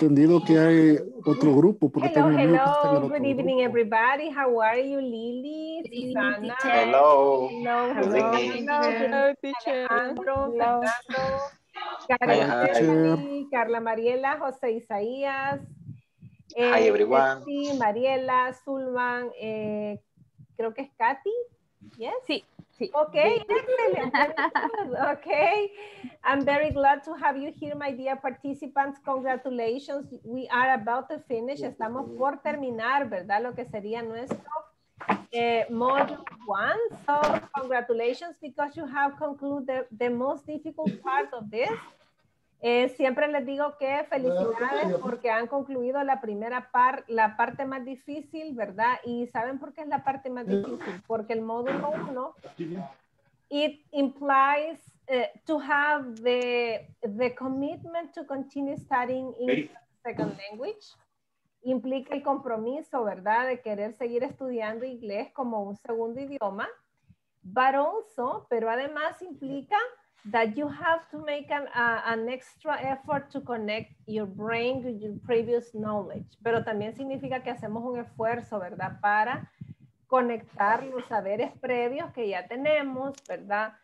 entendido que hay otro grupo. Porque hello, tengo amigos que están en hello. Good evening, grupo. everybody. How are you, Lily? Susana. Hello. Hello, hello. Hello, teacher. Alejandro, Hello. Fernando, Hi, Carla, Mariela, José Isaías. eh, Hi, everyone. Mariela, Zulman, eh, creo que es Katy. Yes? Sí, sí. Okay, excellent. Okay, I'm very glad to have you here, my dear participants. Congratulations. We are about to finish. Estamos por terminar, ¿verdad? Lo que sería nuestro eh, module one. So congratulations because you have concluded the, the most difficult part of this. Eh, siempre les digo que felicidades porque han concluido la primera par, la parte más difícil, ¿verdad? Y ¿saben por qué es la parte más difícil? Porque el módulo 1 it implies uh, to have the the commitment to continue studying English as a second language implica el compromiso, ¿verdad? De querer seguir estudiando inglés como un segundo idioma, but also, pero además implica that you have to make an, uh, an extra effort to connect your brain with your previous knowledge, pero también significa que hacemos un esfuerzo, ¿verdad? Para conectar los saberes previos que ya tenemos, ¿verdad?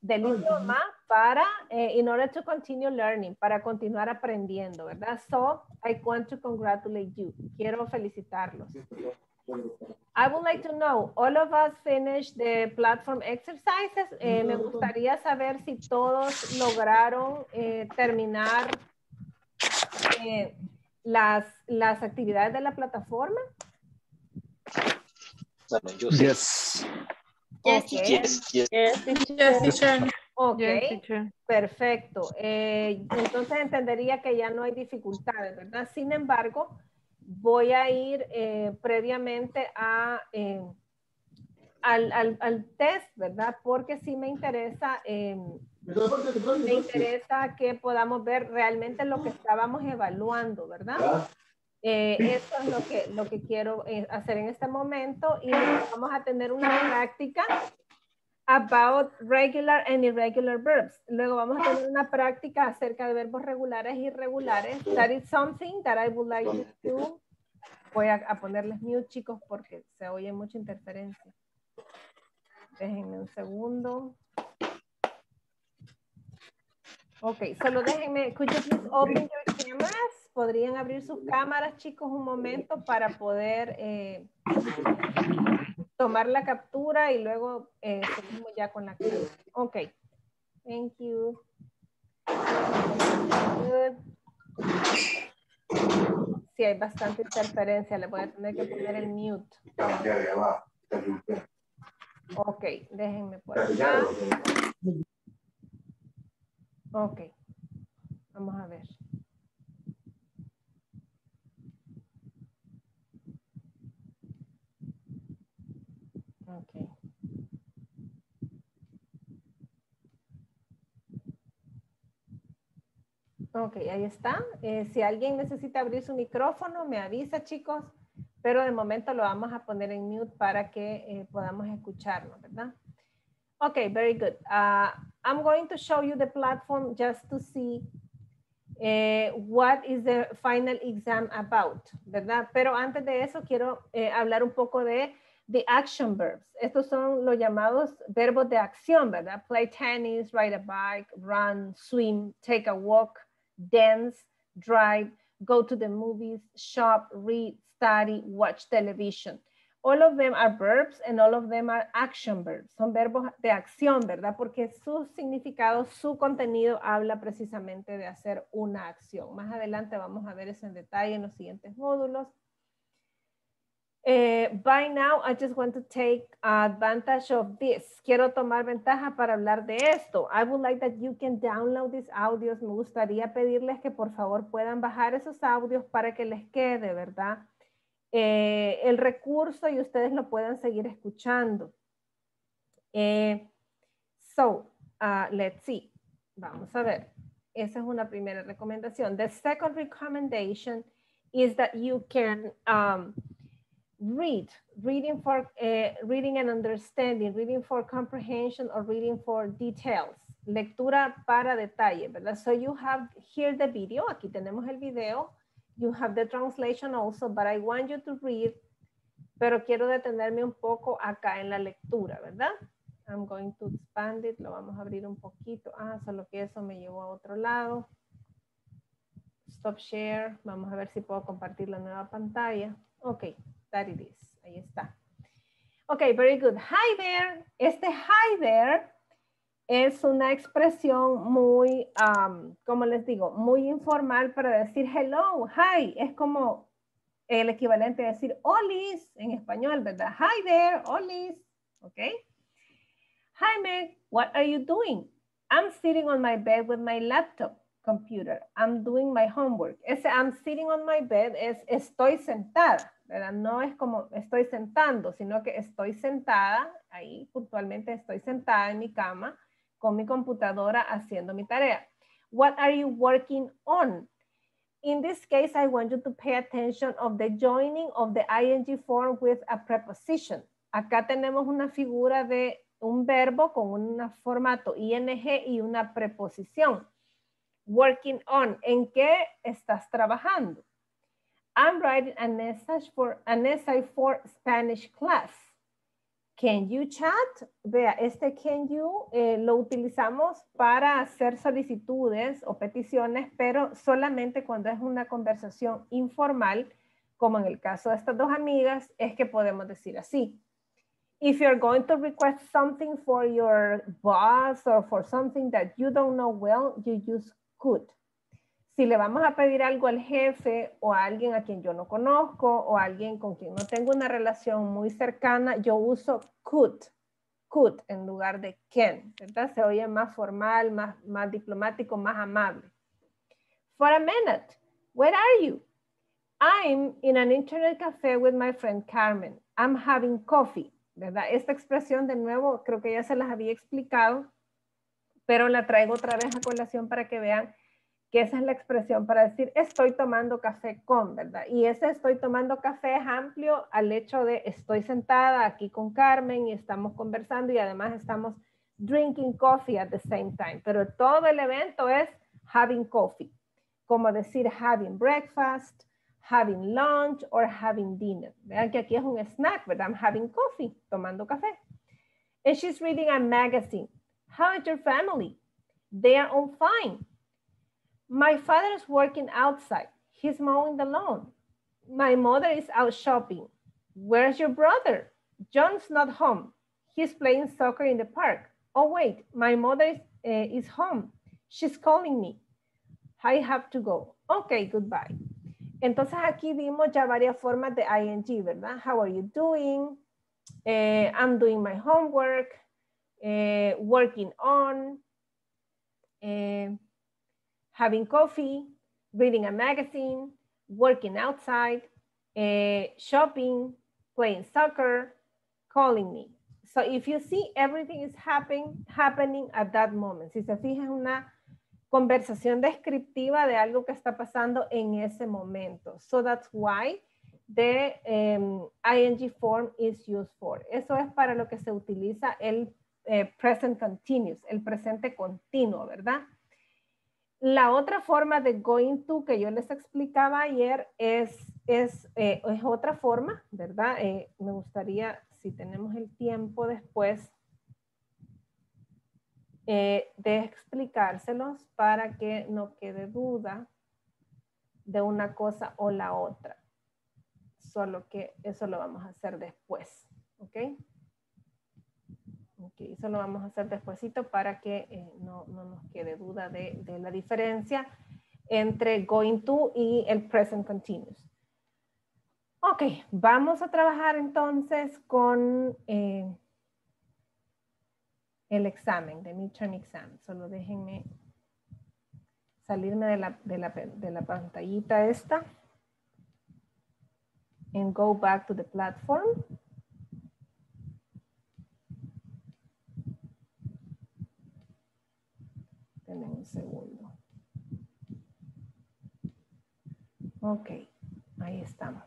Del idioma para, eh, in order to continue learning, para continuar aprendiendo, ¿verdad? So, I want to congratulate you. Quiero felicitarlos. I would like to know, all of us finished the platform exercises. Eh, me gustaría saber si todos lograron eh, terminar eh, las, las actividades de la plataforma. Yes. Yes, yes. Yes, teacher. Ok, Yes, teacher. perfecto. Eh, entonces entendería que ya no hay dificultades, ¿verdad? Sin embargo, voy a ir eh, previamente a, eh, al, al- al test, ¿verdad? Porque sí me interesa, eh, me interesa que podamos ver realmente lo que estábamos evaluando, ¿verdad? Eso es lo que, lo que quiero hacer en este momento y vamos a tener una práctica about regular and irregular verbs. Luego vamos a tener una práctica acerca de verbos regulares e irregulares. That is something that I would like to do. Voy a, a ponerles mute, chicos, porque se oye mucha interferencia. Déjenme un segundo. Ok, solo déjenme, could please open your cameras? ¿Podrían abrir sus cámaras, chicos, un momento para poder eh, tomar la captura y luego eh, seguimos ya con la clase? Ok, thank you. Good. Sí, hay bastante interferencia, le voy a tener que poner el mute. Ok, déjenme por acá. Ok, vamos a ver. Ok. Ok, ahí está. Eh, si alguien necesita abrir su micrófono, me avisa, chicos. Pero de momento lo vamos a poner en mute para que eh, podamos escucharlo, ¿verdad? Okay, very good. Uh, I'm going to show you the platform just to see eh, what is the final exam about, ¿verdad? Pero antes de eso quiero hablar un poco de the action verbs. Estos son los llamados verbos de acción, ¿verdad? Play tennis, ride a bike, run, swim, take a walk, dance, drive, go to the movies, shop, read, study, watch television. All of them are verbs and all of them are action verbs. Son verbos de acción, ¿verdad? Porque su significado, su contenido habla precisamente de hacer una acción. Más adelante vamos a ver eso en detalle en los siguientes módulos. Eh, by now, I just want to take advantage of this. Quiero tomar ventaja para hablar de esto. I would like that you can download these audios. Me gustaría pedirles que por favor puedan bajar esos audios para que les quede, ¿verdad? Eh, el recurso y ustedes lo puedan seguir escuchando. Eh, so, uh, let's see. Vamos a ver. Esa es una primera recomendación. The second recommendation is that you can um, read, reading for uh, reading and understanding, reading for comprehension or reading for details. Lectura para detalle, ¿verdad? So you have here the video, aquí tenemos el video. You have the translation also, but I want you to read. Pero quiero detenerme un poco acá en la lectura, ¿verdad? I'm going to expand it. Lo vamos a abrir un poquito. Ah, solo que eso me llevó a otro lado. Stop share. Vamos a ver si puedo compartir la nueva pantalla. Ok, that it is. Ahí está. Ok, very good. Hi there. Este hi there es una expresión muy, como les digo, muy informal para decir hello, hi. Es como el equivalente a decir olis en español, ¿verdad? Hi there, olis. Ok. Hi Meg, what are you doing? I'm sitting on my bed with my laptop computer. I'm doing my homework. Ese I'm sitting on my bed es estoy sentada, No es como estoy sentando, sino que estoy sentada, ahí puntualmente estoy sentada en mi cama con mi computadora haciendo mi tarea. What are you working on? In this case, I want you to pay attention of the joining of the ing form with a preposition. Acá tenemos una figura de un verbo con un formato ing y una preposición. Working on, ¿en qué estás trabajando? I'm writing an essay for, an essay for Spanish class. Can you chat? Vea, este can you eh, lo utilizamos para hacer solicitudes o peticiones, pero solamente cuando es una conversación informal, como en el caso de estas dos amigas, es que podemos decir así. If you're going to request something for your boss or for something that you don't know well, you use could. Si le vamos a pedir algo al jefe o a alguien a quien yo no conozco o a alguien con quien no tengo una relación muy cercana, yo uso could, could en lugar de can, ¿verdad? Se oye más formal, más, más diplomático, más amable. For a minute, where are you? I'm in an internet cafe with my friend Carmen. I'm having coffee, ¿verdad? Esta expresión de nuevo creo que ya se las había explicado, pero la traigo otra vez a colación para que vean que esa es la expresión para decir estoy tomando café con, ¿verdad? Y ese estoy tomando café es amplio al hecho de estoy sentada aquí con Carmen y estamos conversando y además estamos drinking coffee at the same time. Pero todo el evento es having coffee, como decir having breakfast, having lunch or having dinner. Vean que aquí es un snack, ¿verdad? I'm having coffee, tomando café. And she's reading a magazine. How is your family? They are all fine. My father is working outside. He's mowing the lawn. My mother is out shopping. Where's your brother? John's not home. He's playing soccer in the park. Oh, wait, my mother is, uh, is home. She's calling me. I have to go. Okay, goodbye. Entonces aquí vimos ya varias formas de ing, ¿verdad? How are you doing? Uh, I'm doing my homework. Uh, working on. Uh, having coffee, reading a magazine, working outside, uh, shopping, playing soccer, calling me. So if you see everything is happening, happening at that moment. Si se fija, es una conversación descriptiva de algo que está pasando en ese momento. So that's why the um, ing form is used for. Eso es para lo que se utiliza el eh, present continuous, el presente continuo, ¿verdad? La otra forma de going to que yo les explicaba ayer es, es, eh, es otra forma, ¿verdad? Eh, me gustaría, si tenemos el tiempo después, eh, de explicárselos para que no quede duda de una cosa o la otra. Solo que eso lo vamos a hacer después, ¿ok? Ok, eso lo vamos a hacer despuesito para que eh, no, no, nos quede duda de, de, la diferencia entre going to y el present continuous. Ok, vamos a trabajar entonces con eh, el examen, de midterm exam. Solo déjenme salirme de la, de la, de la pantallita esta. And go back to the platform. Denme un segundo. Ok, ahí estamos.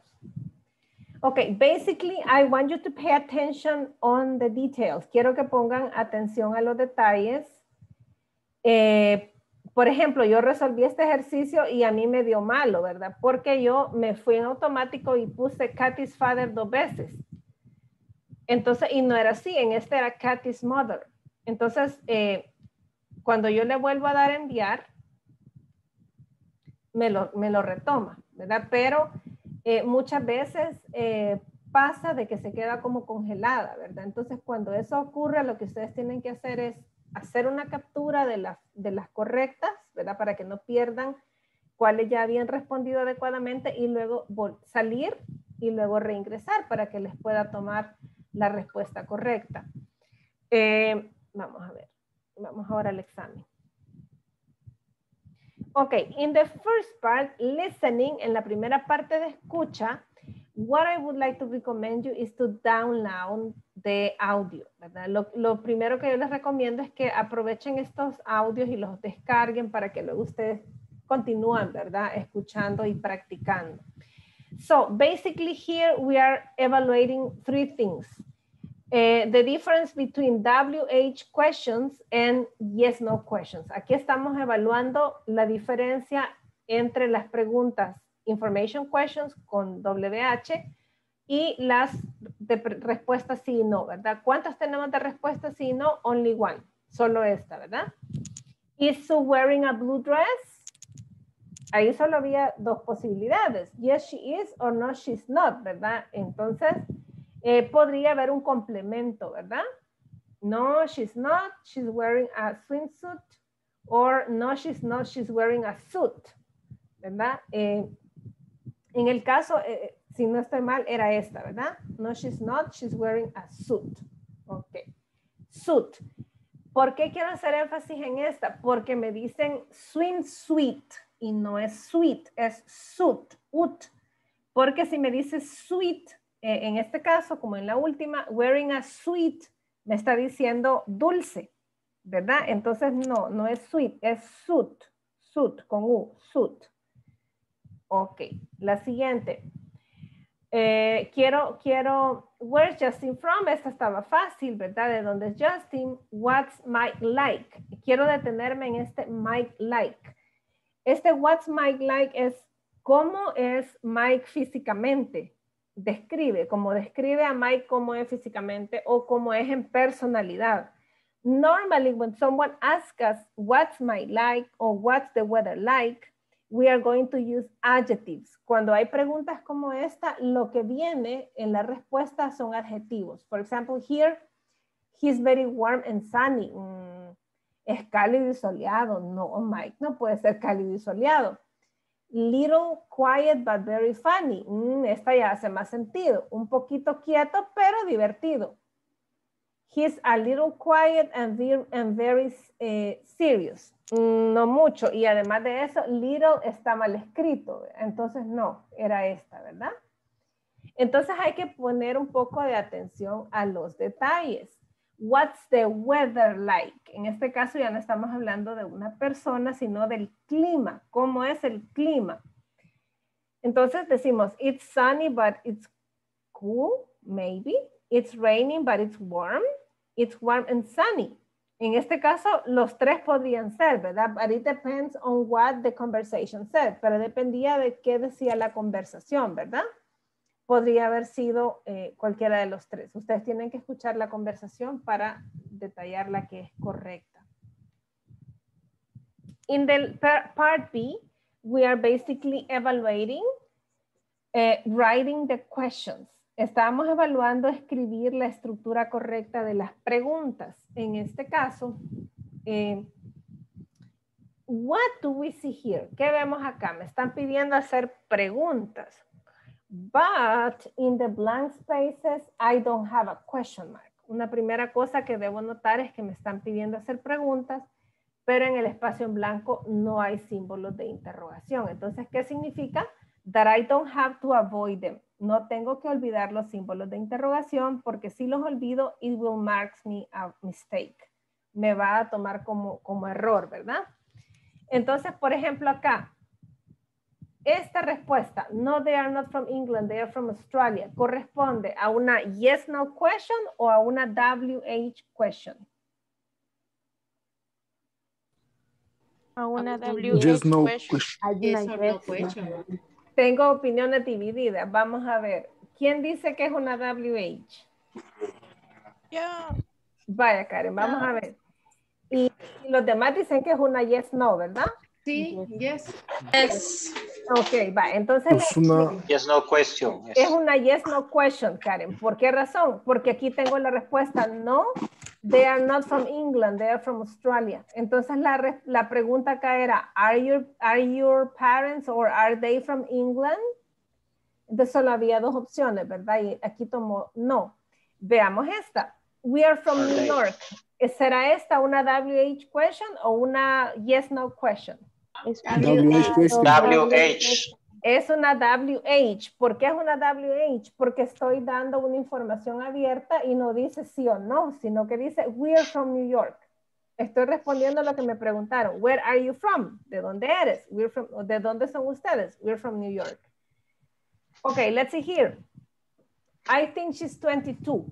Okay, basically, I want you to pay attention on the details. Quiero que pongan atención a los detalles. Eh, por ejemplo, yo resolví este ejercicio y a mí me dio malo, ¿verdad? Porque yo me fui en automático y puse Kathy's father dos veces. Entonces, y no era así, en este era Kathy's mother. Entonces, eh, cuando yo le vuelvo a dar enviar, me lo, me lo retoma, ¿verdad? Pero eh, muchas veces eh, pasa de que se queda como congelada, ¿verdad? Entonces, cuando eso ocurre, lo que ustedes tienen que hacer es hacer una captura de, las de las correctas, ¿verdad? Para que no pierdan cuáles ya habían respondido adecuadamente y luego salir y luego reingresar para que les pueda tomar la respuesta correcta. Eh, vamos a ver, vamos ahora al examen. Ok, in the first part, listening, en la primera parte de escucha, what I would like to recommend you is to download the audio, ¿verdad? Lo, lo, primero que yo les recomiendo es que aprovechen estos audios y los descarguen para que luego ustedes continúen, ¿verdad? Escuchando y practicando. So basically here we are evaluating three things. Uh, the difference between WH questions and yes, no questions. Aquí estamos evaluando la diferencia entre las preguntas information questions con WH y las de respuestas sí y no, ¿verdad? ¿Cuántas tenemos de respuestas sí y no? Only one, solo esta, ¿verdad? Is Sue wearing a blue dress? Ahí solo había dos posibilidades. Yes, she is or no, she's not, ¿verdad? Entonces, eh, podría haber un complemento, ¿verdad? No, she's not, she's wearing a swimsuit. Or no, she's not, she's wearing a suit, ¿verdad? Eh, en el caso, eh, si no estoy mal, era esta, ¿verdad? No, she's not, she's wearing a suit. Ok. Suit. ¿Por qué quiero hacer énfasis en esta? Porque me dicen swimsuit y no es sweet, es suit, ut. Porque si me dice sweet, eh, en este caso, como en la última, wearing a sweet, me está diciendo dulce, ¿verdad? Entonces no, no es sweet, es suit, suit con U, suit. Ok, la siguiente. Eh, quiero, quiero, where's Justin from? Esta estaba fácil, ¿verdad? ¿De dónde es Justin? What's Mike like? Quiero detenerme en este Mike like. Este what's Mike like es cómo es Mike físicamente. Describe, como describe a Mike cómo es físicamente o cómo es en personalidad. Normally, when someone asks us what's Mike like or what's the weather like, we are going to use adjectives. Cuando hay preguntas como esta, lo que viene en la respuesta son adjetivos. For example, here, he's very warm and sunny. Mm, es cálido y soleado. No, Mike, no puede ser cálido y soleado. Little quiet but very funny. Mm, esta ya hace más sentido. Un poquito quieto pero divertido. He's a little quiet and very, and very eh, serious. Mm, no mucho. Y además de eso, little está mal escrito. Entonces, no, era esta, ¿verdad? Entonces hay que poner un poco de atención a los detalles. What's the weather like? En este caso ya no estamos hablando de una persona, sino del clima. ¿Cómo es el clima? Entonces decimos, it's sunny, but it's cool, maybe. It's raining, but it's warm. It's warm and sunny. En este caso, los tres podrían ser, ¿verdad? But it depends on what the conversation said. Pero dependía de qué decía la conversación, ¿verdad? Podría haber sido eh, cualquiera de los tres. Ustedes tienen que escuchar la conversación para detallar la que es correcta. In the part B, we are basically evaluating uh, writing the questions. Estábamos evaluando escribir la estructura correcta de las preguntas. En este caso, eh, what do we see here? ¿Qué vemos acá? Me están pidiendo hacer preguntas. But in the blank spaces, I don't have a question mark. Una primera cosa que debo notar es que me están pidiendo hacer preguntas, pero en el espacio en blanco no hay símbolos de interrogación. Entonces, ¿qué significa? That I don't have to avoid them no tengo que olvidar los símbolos de interrogación porque si los olvido, it will mark me a mistake. Me va a tomar como, como error, ¿verdad? Entonces, por ejemplo, acá, esta respuesta, no, they are not from England, they are from Australia, corresponde a una yes, no question o a una WH question. A una W. Yes, no question. Yes no question. Tengo opiniones divididas. Vamos a ver. ¿Quién dice que es una WH? Yeah. Vaya, Karen, vamos a ver. Y, y los demás dicen que es una yes, no, ¿verdad? Sí, yes. Yes. Ok, va. Entonces Es una, Yes, no question. es Yes. una yes, no question, Karen. ¿Por qué razón? Porque aquí tengo la respuesta no. They are not from England, they are from Australia. Entonces la, la pregunta acá era, are your, are your parents or are they from England? Entonces solo había dos opciones, ¿verdad? Y aquí tomó no. Veamos esta. We are from New? York. ¿Será esta una WH question o una yes, no question? Es WH. Es una WH. ¿Por qué es una WH? Porque estoy dando una información abierta y no dice sí o no, sino que dice we are from New York. Estoy respondiendo a lo que me preguntaron. Where are you from? ¿De dónde eres? We're from, ¿De dónde son ustedes? We're from New York. Okay, let's see here. I think she's 22.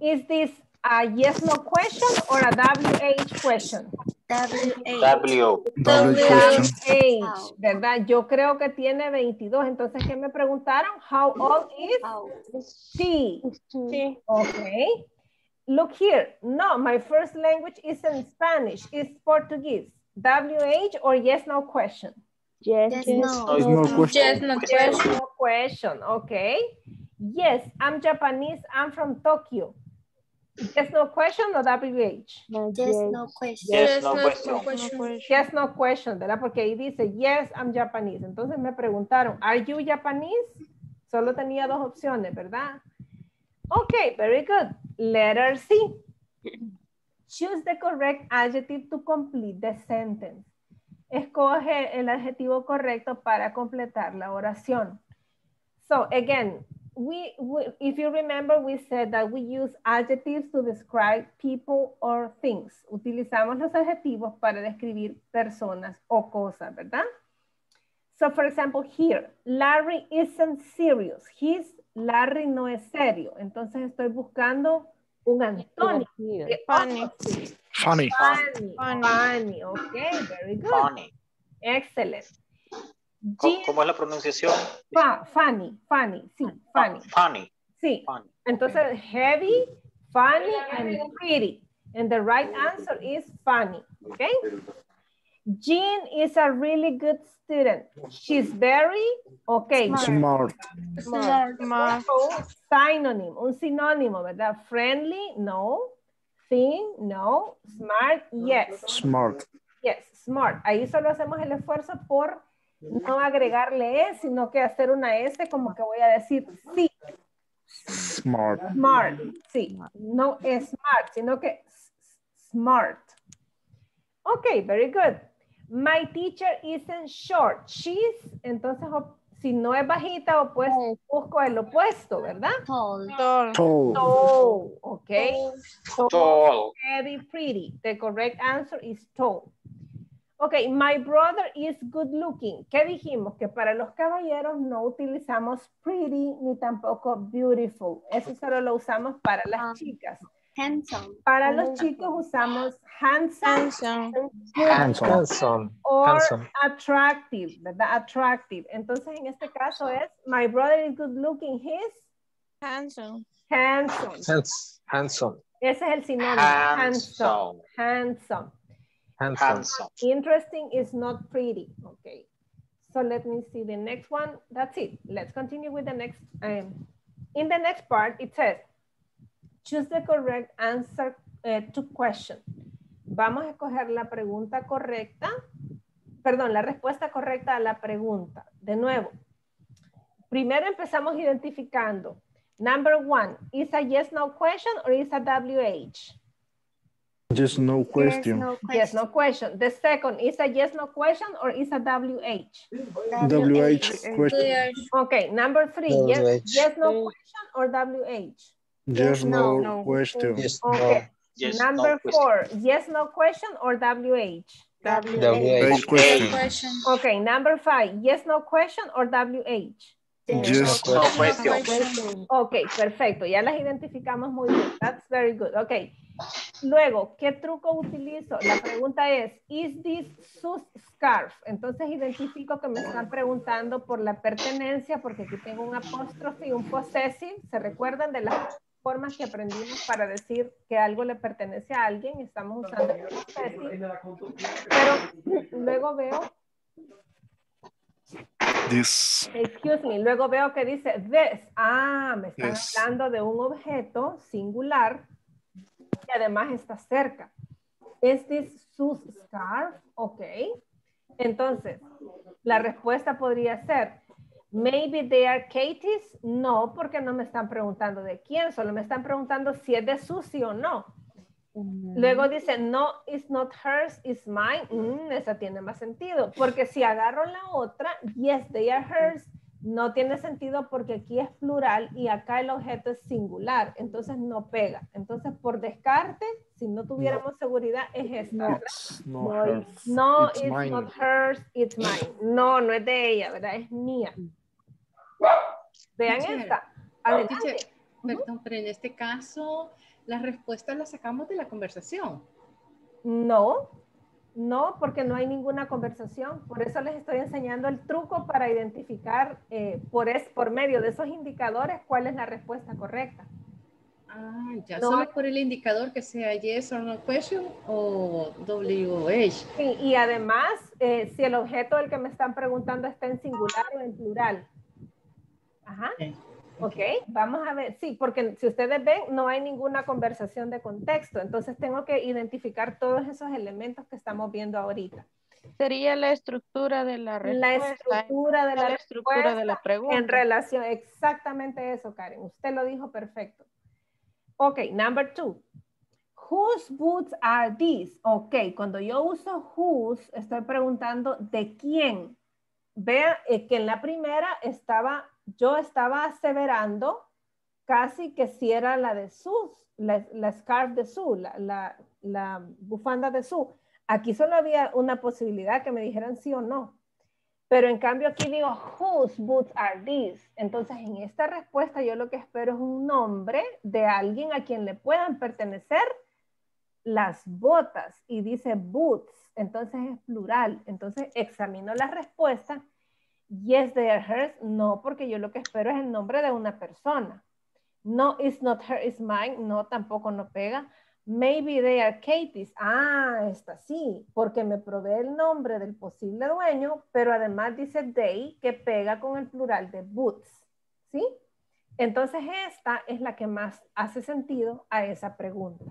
Is this a yes no question or a WH question? W. Age, ¿verdad? Yo creo que tiene 22. Entonces, ¿qué me preguntaron? How old is she? Sí. Okay. Look here. No, my first language isn't Spanish. It's Portuguese. WH or yes, no question? yes, Yes, no. There's no question. Yes, no Yes, question. no question. Okay. Yes, I'm Japanese. I'm from Tokyo. Yes, no question or WH? No, Yes, yes. no question. Yes, no question. Yes, no question, ¿verdad? Porque ahí dice, yes, I'm Japanese. Entonces me preguntaron, are you Japanese? Solo tenía dos opciones, ¿verdad? Ok, very good. Letter C. Choose the correct adjective to complete the sentence. Escoge el adjetivo correcto para completar la oración. So again, we, we, if you remember, we said that we use adjectives to describe people or things. Utilizamos los adjetivos para describir personas o cosas, ¿verdad? So for example, here, Larry isn't serious. He's, Larry no es serio. Entonces estoy buscando un antónimo. Funny. opposite. Funny. Funny. Funny. Funny. Okay, very good. Funny. Excellent. ¿Cómo, es la pronunciación? Fa- funny, funny, sí, funny, Funny. sí. Funny. Entonces, heavy, funny, and pretty. And the right answer is funny, okay? Jean is a really good student. She's very, okay. Smart. Smart. Smart. Synonym, un sinónimo, ¿verdad? Friendly, no. Thin, no. Smart, yes. Smart. Yes, smart. Ahí solo hacemos el esfuerzo por no agregarle E, sino que hacer una S como que voy a decir sí, Smart. smart, sí. No es smart, sino que smart. Ok, very good. My teacher isn't short. She's, entonces, si no es bajita, opuesto, busco el opuesto, ¿verdad? Tall. Tall. Tall. Tall, ok. Tall. very pretty. The correct answer is tall. Ok, my brother is good looking. ¿Qué dijimos? Que para los caballeros no utilizamos pretty ni tampoco beautiful. Eso solo lo usamos para las Ah. chicas. Handsome. Para los chicos usamos handsome Handsome. Handsome. Handsome. or handsome. attractive, ¿verdad? Attractive. Entonces, en este caso es, my brother is good looking, he's Handsome. handsome. Hands, handsome. Ese es el sinónimo. Handsome. Handsome. Interesting is not pretty. Okay. So let me see the next one. That's it. Let's continue with the next. Um, in the next part, it says, choose the correct answer uh, to question. Vamos a escoger la pregunta correcta. Perdón, la respuesta correcta a la pregunta. De nuevo. Primero empezamos identificando. Number one, is a yes, no question or is a WH? Just no There's question. no Yes, no question. The second, is a yes, no question or is a WH? WH question. Okay, number three, yes, WH. yes, no question or WH? Just no, no no. question. Yes, Okay. Yes, Number no question. four, yes, no question or WH? no. WH. question. Okay, number five, yes, no question or WH? Just No question. Okay, perfecto. Ya las identificamos muy bien. That's very good. Okay. Luego, ¿qué truco utilizo? La pregunta es, ¿is this Sue's scarf? Entonces identifico que me están preguntando por la pertenencia, porque aquí tengo un apóstrofe y un possessive. ¿Se recuerdan de las formas que aprendimos para decir que algo le pertenece a alguien? Estamos usando el possessive. Pero luego veo This. Excuse me, luego veo que dice this. Ah, me están This. hablando de un objeto singular y además está cerca. ¿Es this Sue's scarf? Ok. Entonces, la respuesta podría ser, maybe they are Katie's. No, porque no me están preguntando de quién, solo me están preguntando si es de Susie o no. Luego dice, no, it's not hers, it's mine. Mm, esa tiene más sentido. Porque si agarro la otra, yes, they are hers, no tiene sentido porque aquí es plural y acá el objeto es singular. Entonces no pega. Entonces, por descarte, si no tuviéramos seguridad, es esta. ¿verdad? It's not hers. No, It's it's, mine. not hers, it's mine. No, no es de ella, ¿verdad? Es mía. Vean Teacher. esta. Adelante. Teacher, Perdón, pero en este caso, las respuestas las sacamos de la conversación. No, no, porque no hay ninguna conversación. Por eso les estoy enseñando el truco para identificar eh, por, es, por medio de esos indicadores cuál es la respuesta correcta. Ah, ya, No. solo por el indicador que sea yes or no question o WH. Sí, y además, eh, si el objeto del que me están preguntando está en singular o en plural. Ajá. Ok, vamos a ver. Sí, porque si ustedes ven, no hay ninguna conversación de contexto. Entonces tengo que identificar todos esos elementos que estamos viendo ahorita. Sería la estructura de la respuesta. La estructura de la, la estructura de la pregunta. En relación, exactamente eso, Karen. Usted lo dijo perfecto. Ok, number two. Whose boots are these? Ok, cuando yo uso whose, estoy preguntando de quién. Vea eh, que en la primera estaba, yo estaba aseverando casi que si era la de Sus, la, la scarf de Su, la, la, la bufanda de Su. Aquí solo había una posibilidad que me dijeran sí o no. Pero en cambio aquí digo, whose boots are these? Entonces en esta respuesta yo lo que espero es un nombre de alguien a quien le puedan pertenecer las botas y dice boots, entonces es plural. Entonces examino la respuesta. Yes, they are hers. No, porque yo lo que espero es el nombre de una persona. No, it's not her, it's mine. No, tampoco no pega. Maybe they are Katie's. Ah, esta sí, porque me provee el nombre del posible dueño, pero además dice they, que pega con el plural de boots. ¿Sí? Entonces esta es la que más hace sentido a esa pregunta.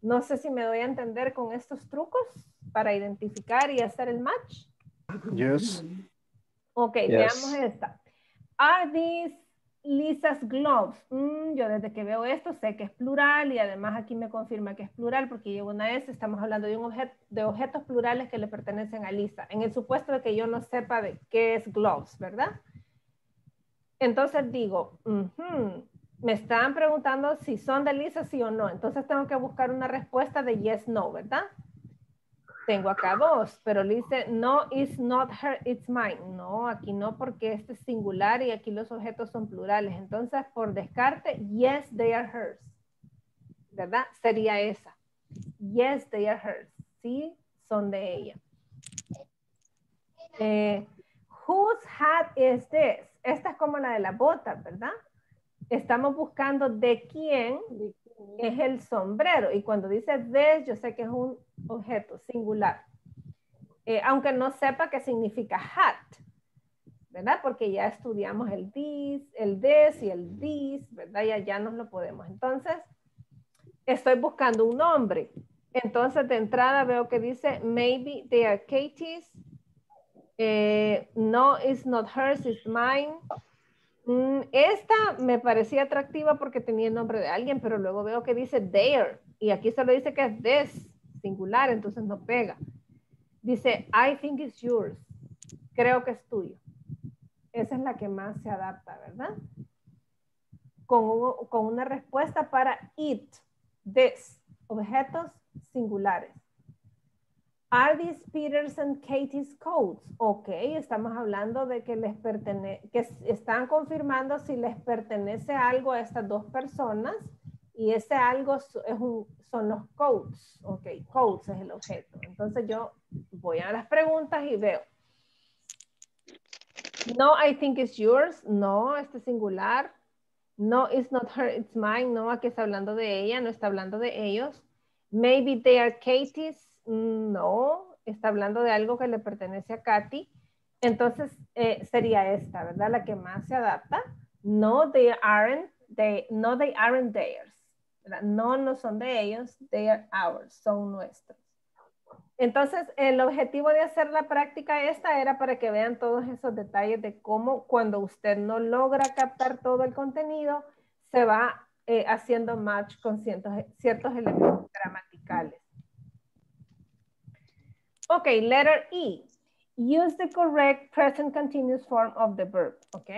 No sé si me doy a entender con estos trucos para identificar y hacer el match. Yes. Ok, Yes. veamos esta. Are these Lisa's gloves? Mm, yo desde que veo esto sé que es plural y además aquí me confirma que es plural porque llevo una S. Estamos hablando de, un objeto, de objetos plurales que le pertenecen a Lisa. En el supuesto de que yo no sepa de qué es gloves, ¿verdad? Entonces digo, me estaban preguntando si son de Lisa, sí o no. Entonces tengo que buscar una respuesta de yes, no, ¿verdad? Tengo acá dos, pero le dice, no, it's not her, it's mine. No, aquí no, porque este es singular y aquí los objetos son plurales. Entonces, por descarte, yes, they are hers. ¿Verdad? Sería esa. Yes, they are hers. Sí, son de ella. Eh, whose hat is this? Esta es como la de la bota, ¿verdad? Estamos buscando de quién es el sombrero. Y cuando dice this, yo sé que es un objeto singular. Eh, aunque no sepa qué significa hat, ¿verdad? Porque ya estudiamos el this, el this y el this, ¿verdad? Ya, ya nos lo podemos. Entonces, estoy buscando un nombre. Entonces, de entrada veo que dice, maybe they are Katie's. Eh, no, it's not hers, it's mine. Esta me parecía atractiva porque tenía el nombre de alguien, pero luego veo que dice their y aquí solo dice que es this, singular, entonces no pega. Dice, I think it's yours. Creo que es tuyo. Esa es la que más se adapta, ¿verdad? Con, con una respuesta para it, this, objetos singulares. Are these Peter's and Katie's coats? Ok, estamos hablando de que les pertenece, que están confirmando si les pertenece algo a estas dos personas, y ese algo es un, son los codes. Ok, codes es el objeto. Entonces yo voy a las preguntas y veo. No, I think it's yours. No, este es singular. No, it's not her, it's mine. No, aquí está hablando de ella, no está hablando de ellos. Maybe they are Katie's. No, está hablando de algo que le pertenece a Katy. Entonces eh, sería esta, ¿verdad? La que más se adapta. No, they aren't, they, no, they aren't theirs. ¿verdad? No, no son de ellos, they are ours, son nuestros. Entonces, el objetivo de hacer la práctica esta era para que vean todos esos detalles de cómo cuando usted no logra captar todo el contenido, se va eh, haciendo match con ciertos, ciertos elementos gramaticales. Ok, letter E. Use the correct present continuous form of the verb. Ok.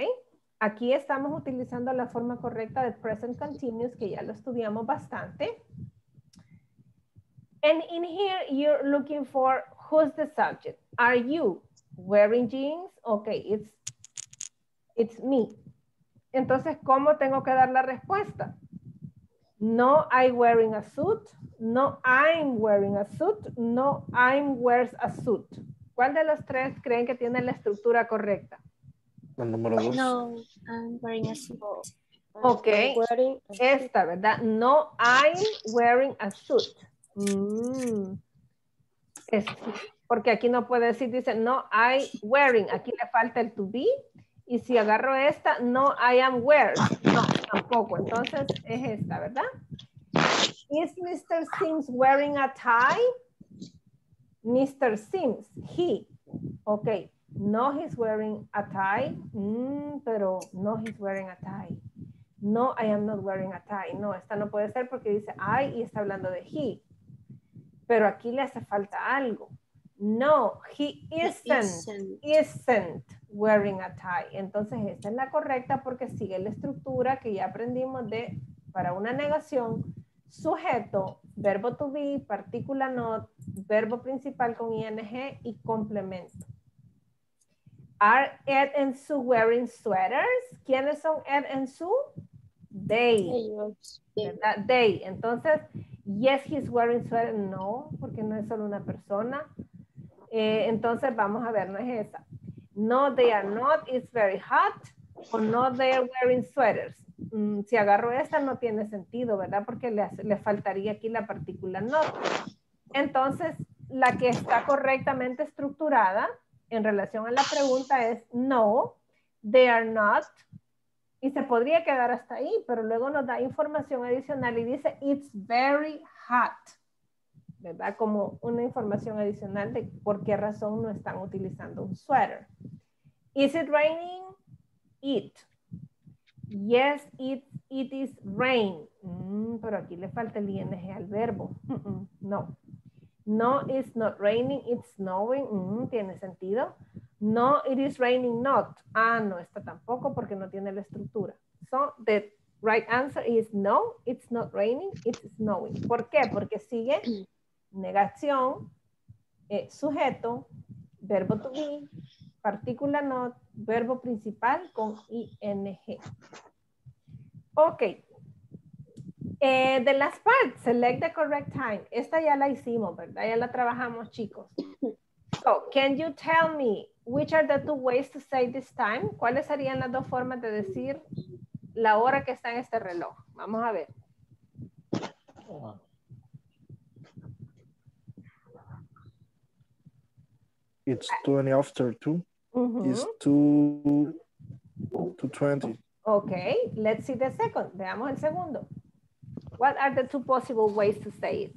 Aquí estamos utilizando la forma correcta del present continuous, que ya lo estudiamos bastante. And in here, you're looking for who's the subject. Are you wearing jeans? Okay, it's, it's me. Entonces, ¿cómo tengo que dar la respuesta? No, I wearing a suit. No, I'm wearing a suit. No, I'm wears a suit. ¿Cuál de los tres creen que tiene la estructura correcta? El número dos. No, I'm wearing a suit. Ok, esta, ¿verdad? No, I'm wearing a suit. Mm. Es- porque aquí no puede decir, dice, no, I wearing. Aquí le falta el to be. Y si agarro esta, no, I am wearing. No, tampoco. Entonces es esta, ¿verdad? Is Mr. Sims wearing a tie? Mr. Sims, he. Ok. No, he's wearing a tie. Mm, pero no, he's wearing a tie. No, I am not wearing a tie. No, esta no puede ser porque dice I y está hablando de he. Pero aquí le hace falta algo. No, he isn't, Isn't. isn't wearing a tie. Entonces esta es la correcta porque sigue la estructura que ya aprendimos de para una negación, sujeto, verbo to be, partícula not, verbo principal con ing y complemento. Are Ed and Sue wearing sweaters? ¿Quiénes son Ed and Sue? They. They. Entonces, yes, he's wearing sweater. No, porque no es solo una persona. Eh, entonces, vamos a ver, no es esa. No, they are not. It's very hot. O no, they are wearing sweaters. Mm, si agarro esta, no tiene sentido, ¿verdad? Porque le, le faltaría aquí la partícula not. Entonces, la que está correctamente estructurada en relación a la pregunta es no, they are not. Y se podría quedar hasta ahí, pero luego nos da información adicional y dice, it's very hot. ¿Verdad? Como una información adicional de por qué razón no están utilizando un suéter. Is it raining? It. Yes, it, it is rain. Mm, pero aquí le falta el ing al verbo. No. No, it's not raining, it's snowing. Mm, tiene sentido. No, it is raining not. Ah, no, esta tampoco porque no tiene la estructura. So, the right answer is no, it's not raining, it's snowing. ¿Por qué? Porque sigue negación, eh, sujeto, verbo to be, partícula not, verbo principal con ing. Ok. Eh, the last part, select the correct time. Esta ya la hicimos, ¿verdad? Ya la trabajamos, chicos. So, can you tell me which are the two ways to say this time? ¿Cuáles serían las dos formas de decir la hora que está en este reloj? Vamos a ver. It's 20 after 2. Ujú. It's 2, 220. Mm-hmm. Ok, let's see the second. Veamos el segundo. What are the two possible ways to say it?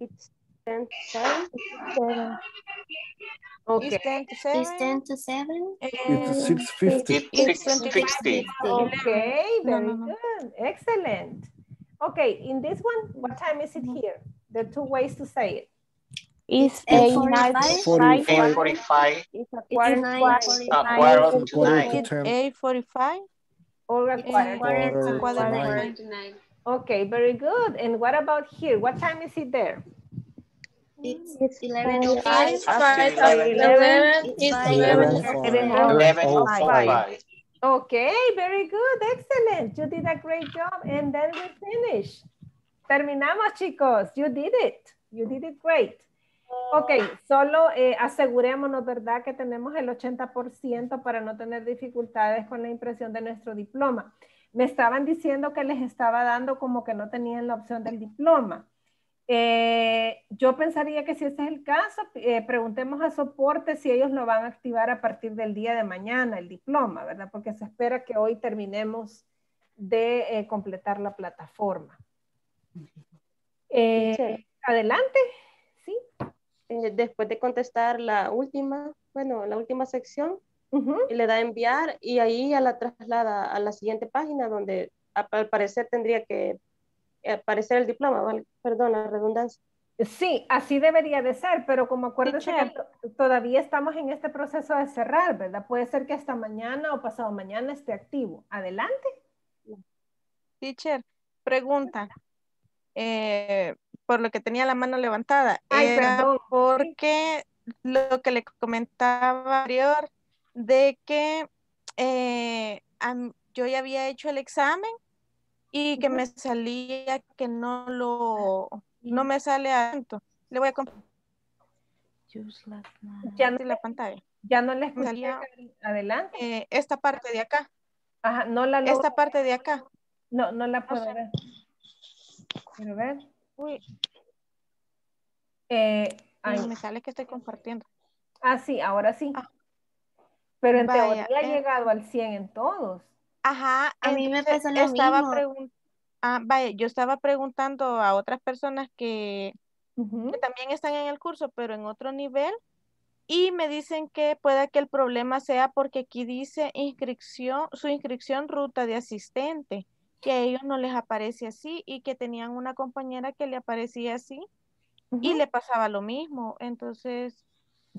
It's 10 to 7. Okay. It's 10 to It's 7. 10 to 7. It's 650. It's It's 660. Okay, No, very no, no. good. Excellent. Okay, in this one, what time is it here? The two ways to say it. It's Eight 8, 9, 45. 845, It's a It's quarter, 9 a quarter to nine. to It's 10. 8.45. Or a quarter. Quarter quarter to nine. Okay, very good. And what about here? What time is it there? It's It's 11 five. After 11, Eleven. It's It's 5 Eleven eleven. five. Eleven Eleven oh oh five. five. Okay, very good, excellent. You did a great job and then we finish. Terminamos, chicos. You did it. You did it great. Ok, solo eh, asegurémonos, ¿verdad? Que tenemos el 80% para no tener dificultades con la impresión de nuestro diploma. Me estaban diciendo que les estaba dando como que no tenían la opción del diploma. Eh, yo pensaría que si ese es el caso, eh, preguntemos a soporte si ellos lo van a activar a partir del día de mañana, el diploma, ¿verdad? Porque se espera que hoy terminemos de eh, completar la plataforma. Eh. Adelante, sí. Eh, después de contestar la última, bueno, la última sección, Ujú. y le da a enviar y ahí ya la traslada a la siguiente página donde al parecer tendría que aparecer el diploma, ¿vale? perdón, la redundancia. Sí, así debería de ser, pero como acuérdense que todavía estamos en este proceso de cerrar, ¿verdad? Puede ser que hasta mañana o pasado mañana esté activo. Adelante. Teacher, pregunta. eh, por lo que tenía la mano levantada, Ay, era perdón, porque lo que le comentaba anterior de que eh, yo ya había hecho el examen y que me salía que no lo, no me sale adentro. Le voy a compartir Ya no, la pantalla. ya no le escuché. salía-. Adelante. Eh, esta parte de acá, Ajá, no la logro- esta parte de acá. No, no la puedo sé. ver. Quiero ver. Uy, Eh, me sale que estoy compartiendo. ah, sí, ahora sí. Ah. Pero en Vaya, teoría ha eh. llegado al 100 en todos. Ajá, A mí me pasó lo estaba mismo. ah, vaya, yo estaba preguntando a otras personas que, que también están en el curso, pero en otro nivel, y me dicen que pueda que el problema sea porque aquí dice inscripción, su inscripción ruta de asistente, que a ellos no les aparece así y que tenían una compañera que le aparecía así y le pasaba lo mismo. Entonces,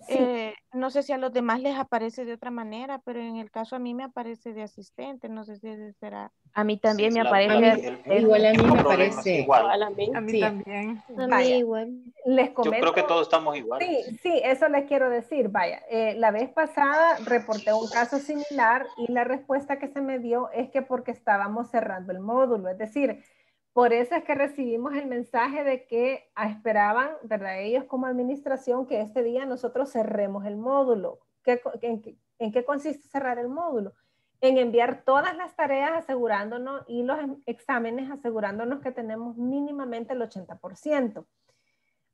Sí. eh, no sé si a los demás les aparece de otra manera, pero en el caso a mí me aparece de asistente, no sé si será. A mí también Sí, me la- aparece. el- así. el- Igual a mí me problema, es parece. igual. A mí Sí. también. A mí igual. Les Yo comento. creo que todos estamos iguales. Sí, sí, eso les quiero decir. Vaya, eh, la vez pasada reporté un caso similar y la respuesta que se me dio es que porque estábamos cerrando el módulo. Es decir, por eso es que recibimos el mensaje de que ah, esperaban, ¿verdad? Ellos como administración que este día nosotros cerremos el módulo. ¿Qué co- en, qué- en qué consiste cerrar el módulo? En enviar todas las tareas asegurándonos y los em- exámenes asegurándonos que tenemos mínimamente el 80%.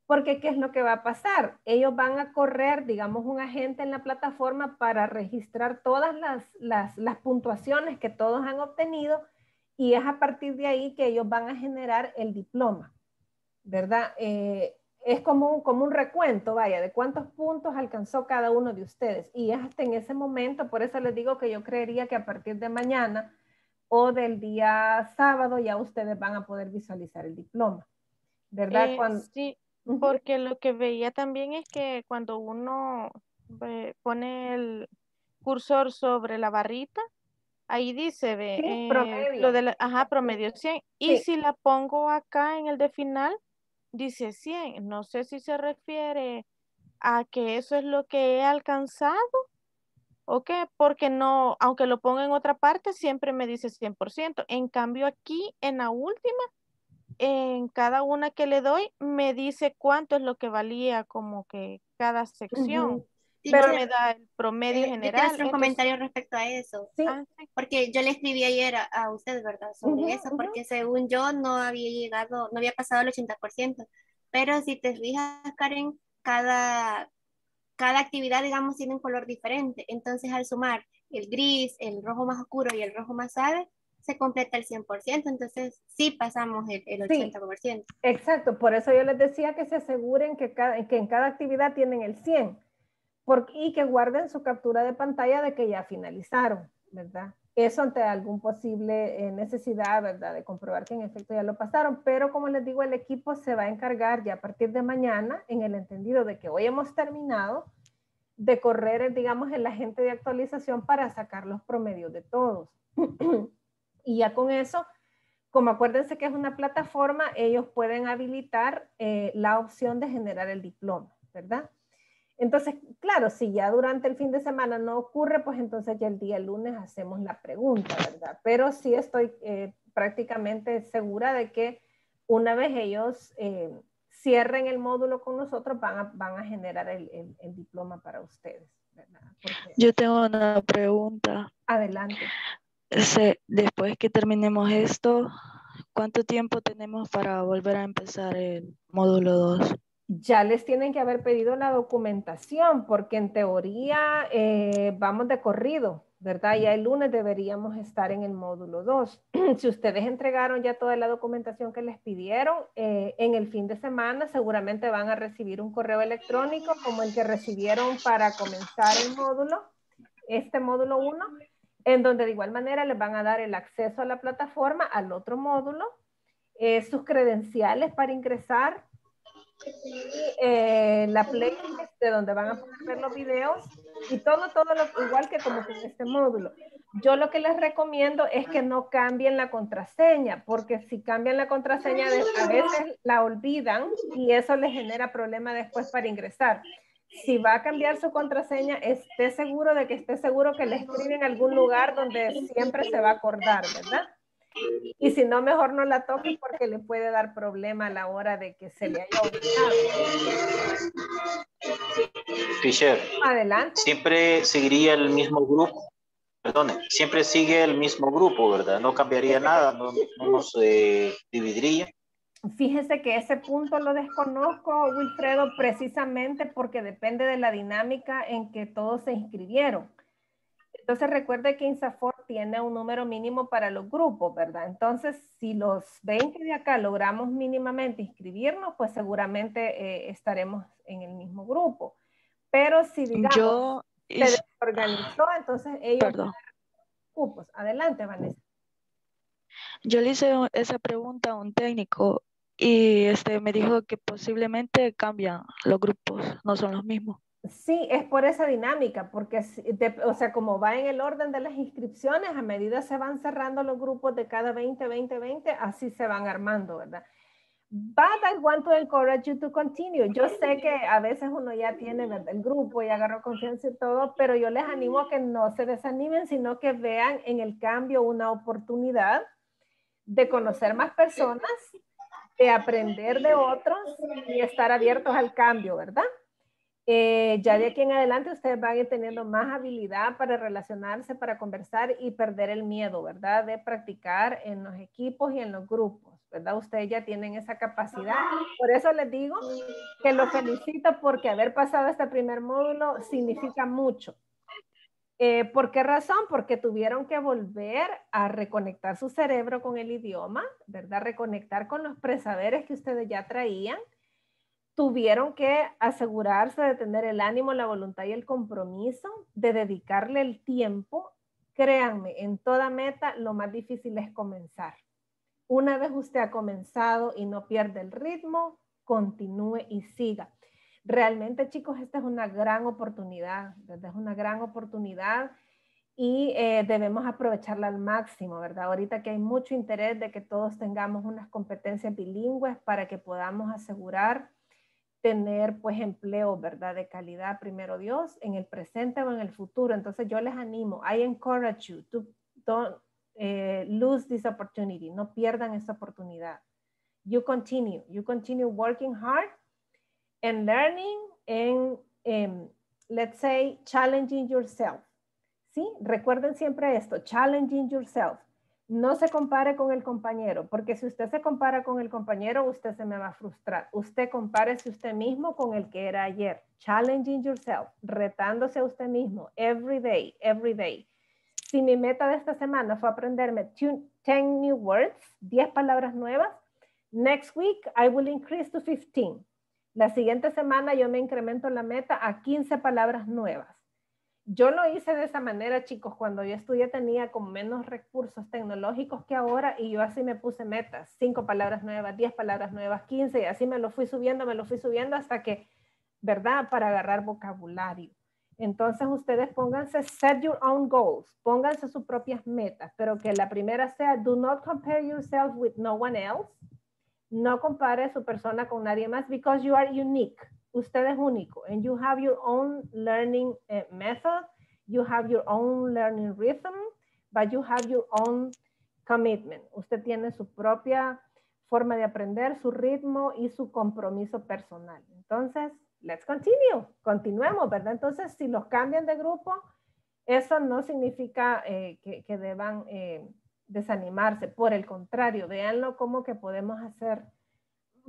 Porque ¿qué es lo que va a pasar? Ellos van a correr, digamos, un agente en la plataforma para registrar todas las, las, las puntuaciones que todos han obtenido y es a partir de ahí que ellos van a generar el diploma, ¿verdad? Eh, es como un, como un recuento, vaya, de cuántos puntos alcanzó cada uno de ustedes. Y hasta en ese momento, por eso les digo que yo creería que a partir de mañana o del día sábado ya ustedes van a poder visualizar el diploma, ¿verdad? Eh, Cuando, sí, porque lo que veía también es que cuando uno eh, pone el cursor sobre la barrita, ahí dice, ve, Sí, eh, lo de la, ajá, promedio 100. Y si la pongo acá en el de final, dice 100. No sé si se refiere a que eso es lo que he alcanzado o qué, porque no, aunque lo ponga en otra parte, siempre me dice 100%. En cambio, aquí en la última, en cada una que le doy, me dice cuánto es lo que valía como que cada sección. Pero yo- me da el promedio eh, yo quiero general. hacer un entonces- comentario respecto a eso. Sí, ah, sí. Porque yo le escribí ayer a, a usted, ¿verdad? Sobre Ujú, eso, ujú. porque según yo no había llegado, no había pasado el 80%. Pero si te fijas, Karen, cada, cada actividad, digamos, tiene un color diferente. Entonces, al sumar el gris, el rojo más oscuro y el rojo más suave, se completa el 100%. Entonces, sí pasamos el, el Sí. 80%. Exacto, por eso yo les decía que se aseguren que, cada- que en cada actividad tienen el 100 y que guarden su captura de pantalla de que ya finalizaron, ¿verdad? Eso ante algún posible eh, necesidad, ¿verdad? De comprobar que en efecto ya lo pasaron, pero como les digo, el equipo se va a encargar ya a partir de mañana, en el entendido de que hoy hemos terminado, de correr, eh, digamos, el agente de actualización para sacar los promedios de todos. y ya con eso como acuérdense que es una plataforma, ellos pueden habilitar eh, la opción de generar el diploma, ¿verdad? Entonces, claro, si ya durante el fin de semana no ocurre, pues entonces ya el día lunes hacemos la pregunta, ¿verdad? Pero sí estoy eh, prácticamente segura de que una vez ellos eh, cierren el módulo con nosotros, van a, van a generar el, el- el diploma para ustedes, ¿verdad? Porque- Yo tengo una pregunta. adelante. Después que terminemos esto, ¿cuánto tiempo tenemos para volver a empezar el módulo 2? Ya les tienen que haber pedido la documentación, porque en teoría eh, vamos de corrido, ¿verdad? Ya el lunes deberíamos estar en el módulo 2. si ustedes entregaron ya toda la documentación que les pidieron, eh, en el fin de semana seguramente van a recibir un correo electrónico como el que recibieron para comenzar el módulo, este módulo 1, en donde de igual manera les van a dar el acceso a la plataforma, al otro módulo, eh, sus credenciales para ingresar eh, la playlist de donde van a poder ver los videos y todo, todo lo, igual que como en este módulo. Yo lo que les recomiendo es que no cambien la contraseña, porque si cambian la contraseña, a veces la olvidan y eso les genera problema después para ingresar. Si va a cambiar su contraseña, esté seguro de que esté seguro que le escribe en algún lugar donde siempre se va a acordar, ¿verdad? Y si no, mejor no la toque porque le puede dar problema a la hora de que se le haya olvidado. Teacher, Adelante. siempre seguiría el mismo grupo. Perdone, siempre sigue el mismo grupo, ¿verdad? No cambiaría nada, no, no nos eh, dividiría. Fíjese que ese punto lo desconozco, Wilfredo, precisamente porque depende de la dinámica en que todos se inscribieron. Entonces recuerde que INSAFOR tiene un número mínimo para los grupos, ¿verdad? Entonces, si los 20 de acá logramos mínimamente inscribirnos, pues seguramente eh, estaremos en el mismo grupo. Pero si digamos Yo se desorganizó, entonces ellos perdón, cupos. Adelante, Vanessa. yo le hice esa pregunta a un técnico y este me dijo que posiblemente cambian los grupos, no son los mismos. Sí, es por esa dinámica, porque, de- o sea, como va en el orden de las inscripciones, a medida se van cerrando los grupos de cada 20, 20, 20, así se van armando, ¿verdad? But I want to encourage you to continue. Yo sé que a veces uno ya tiene el grupo y agarró confianza y todo, pero yo les animo a que no se desanimen, sino que vean en el cambio una oportunidad de conocer más personas, de aprender de otros y estar abiertos al cambio, ¿verdad? Eh, ya de aquí en adelante ustedes van a ir teniendo más habilidad para relacionarse, para conversar y perder el miedo, ¿verdad? De practicar en los equipos y en los grupos, ¿verdad? Ustedes ya tienen esa capacidad. Por eso les digo que los felicito porque haber pasado este primer módulo significa mucho. Eh, ¿Por qué razón? Porque tuvieron que volver a reconectar su cerebro con el idioma, ¿verdad? Reconectar con los presaberes que ustedes ya traían tuvieron que asegurarse de tener el ánimo, la voluntad y el compromiso de dedicarle el tiempo. Créanme, en toda meta lo más difícil es comenzar. Una vez usted ha comenzado y no pierde el ritmo, continúe y siga. Realmente, chicos, esta es una gran oportunidad. Es una gran oportunidad y eh, debemos aprovecharla al máximo, ¿verdad? Ahorita que hay mucho interés de que todos tengamos unas competencias bilingües para que podamos asegurar tener pues empleo, ¿verdad? De calidad, primero Dios, en el presente o en el futuro. Entonces yo les animo, I encourage you to don't eh, lose this opportunity, no pierdan esa oportunidad. You continue, you continue working hard and learning and, um, let's say, challenging yourself. ¿Sí? Recuerden siempre esto, challenging yourself. No se compare con el compañero, porque si usted se compara con el compañero, usted se me va a frustrar. Usted compárese usted mismo con el que era ayer. Challenging yourself, retándose a usted mismo, every day, every day. Si mi meta de esta semana fue aprenderme 10 new words, 10 palabras nuevas, next week I will increase to 15. La siguiente semana yo me incremento la meta a 15 palabras nuevas. Yo lo hice de esa manera, chicos, cuando yo estudié tenía como menos recursos tecnológicos que ahora y yo así me puse metas, cinco palabras nuevas, diez palabras nuevas, quince y así me lo fui subiendo, me lo fui subiendo hasta que, ¿verdad? Para agarrar vocabulario. Entonces ustedes pónganse, set your own goals, pónganse sus propias metas, pero que la primera sea, do not compare yourself with no one else. No compare su persona con nadie más because you are unique. Usted es único and you have your own learning eh, method, you have your own learning rhythm, but you have your own commitment. Usted tiene su propia forma de aprender, su ritmo y su compromiso personal. Entonces, let's continue, continuemos, ¿verdad? Entonces, si los cambian de grupo, eso no significa eh, que, que, deban eh, desanimarse. Por el contrario, véanlo como que podemos hacer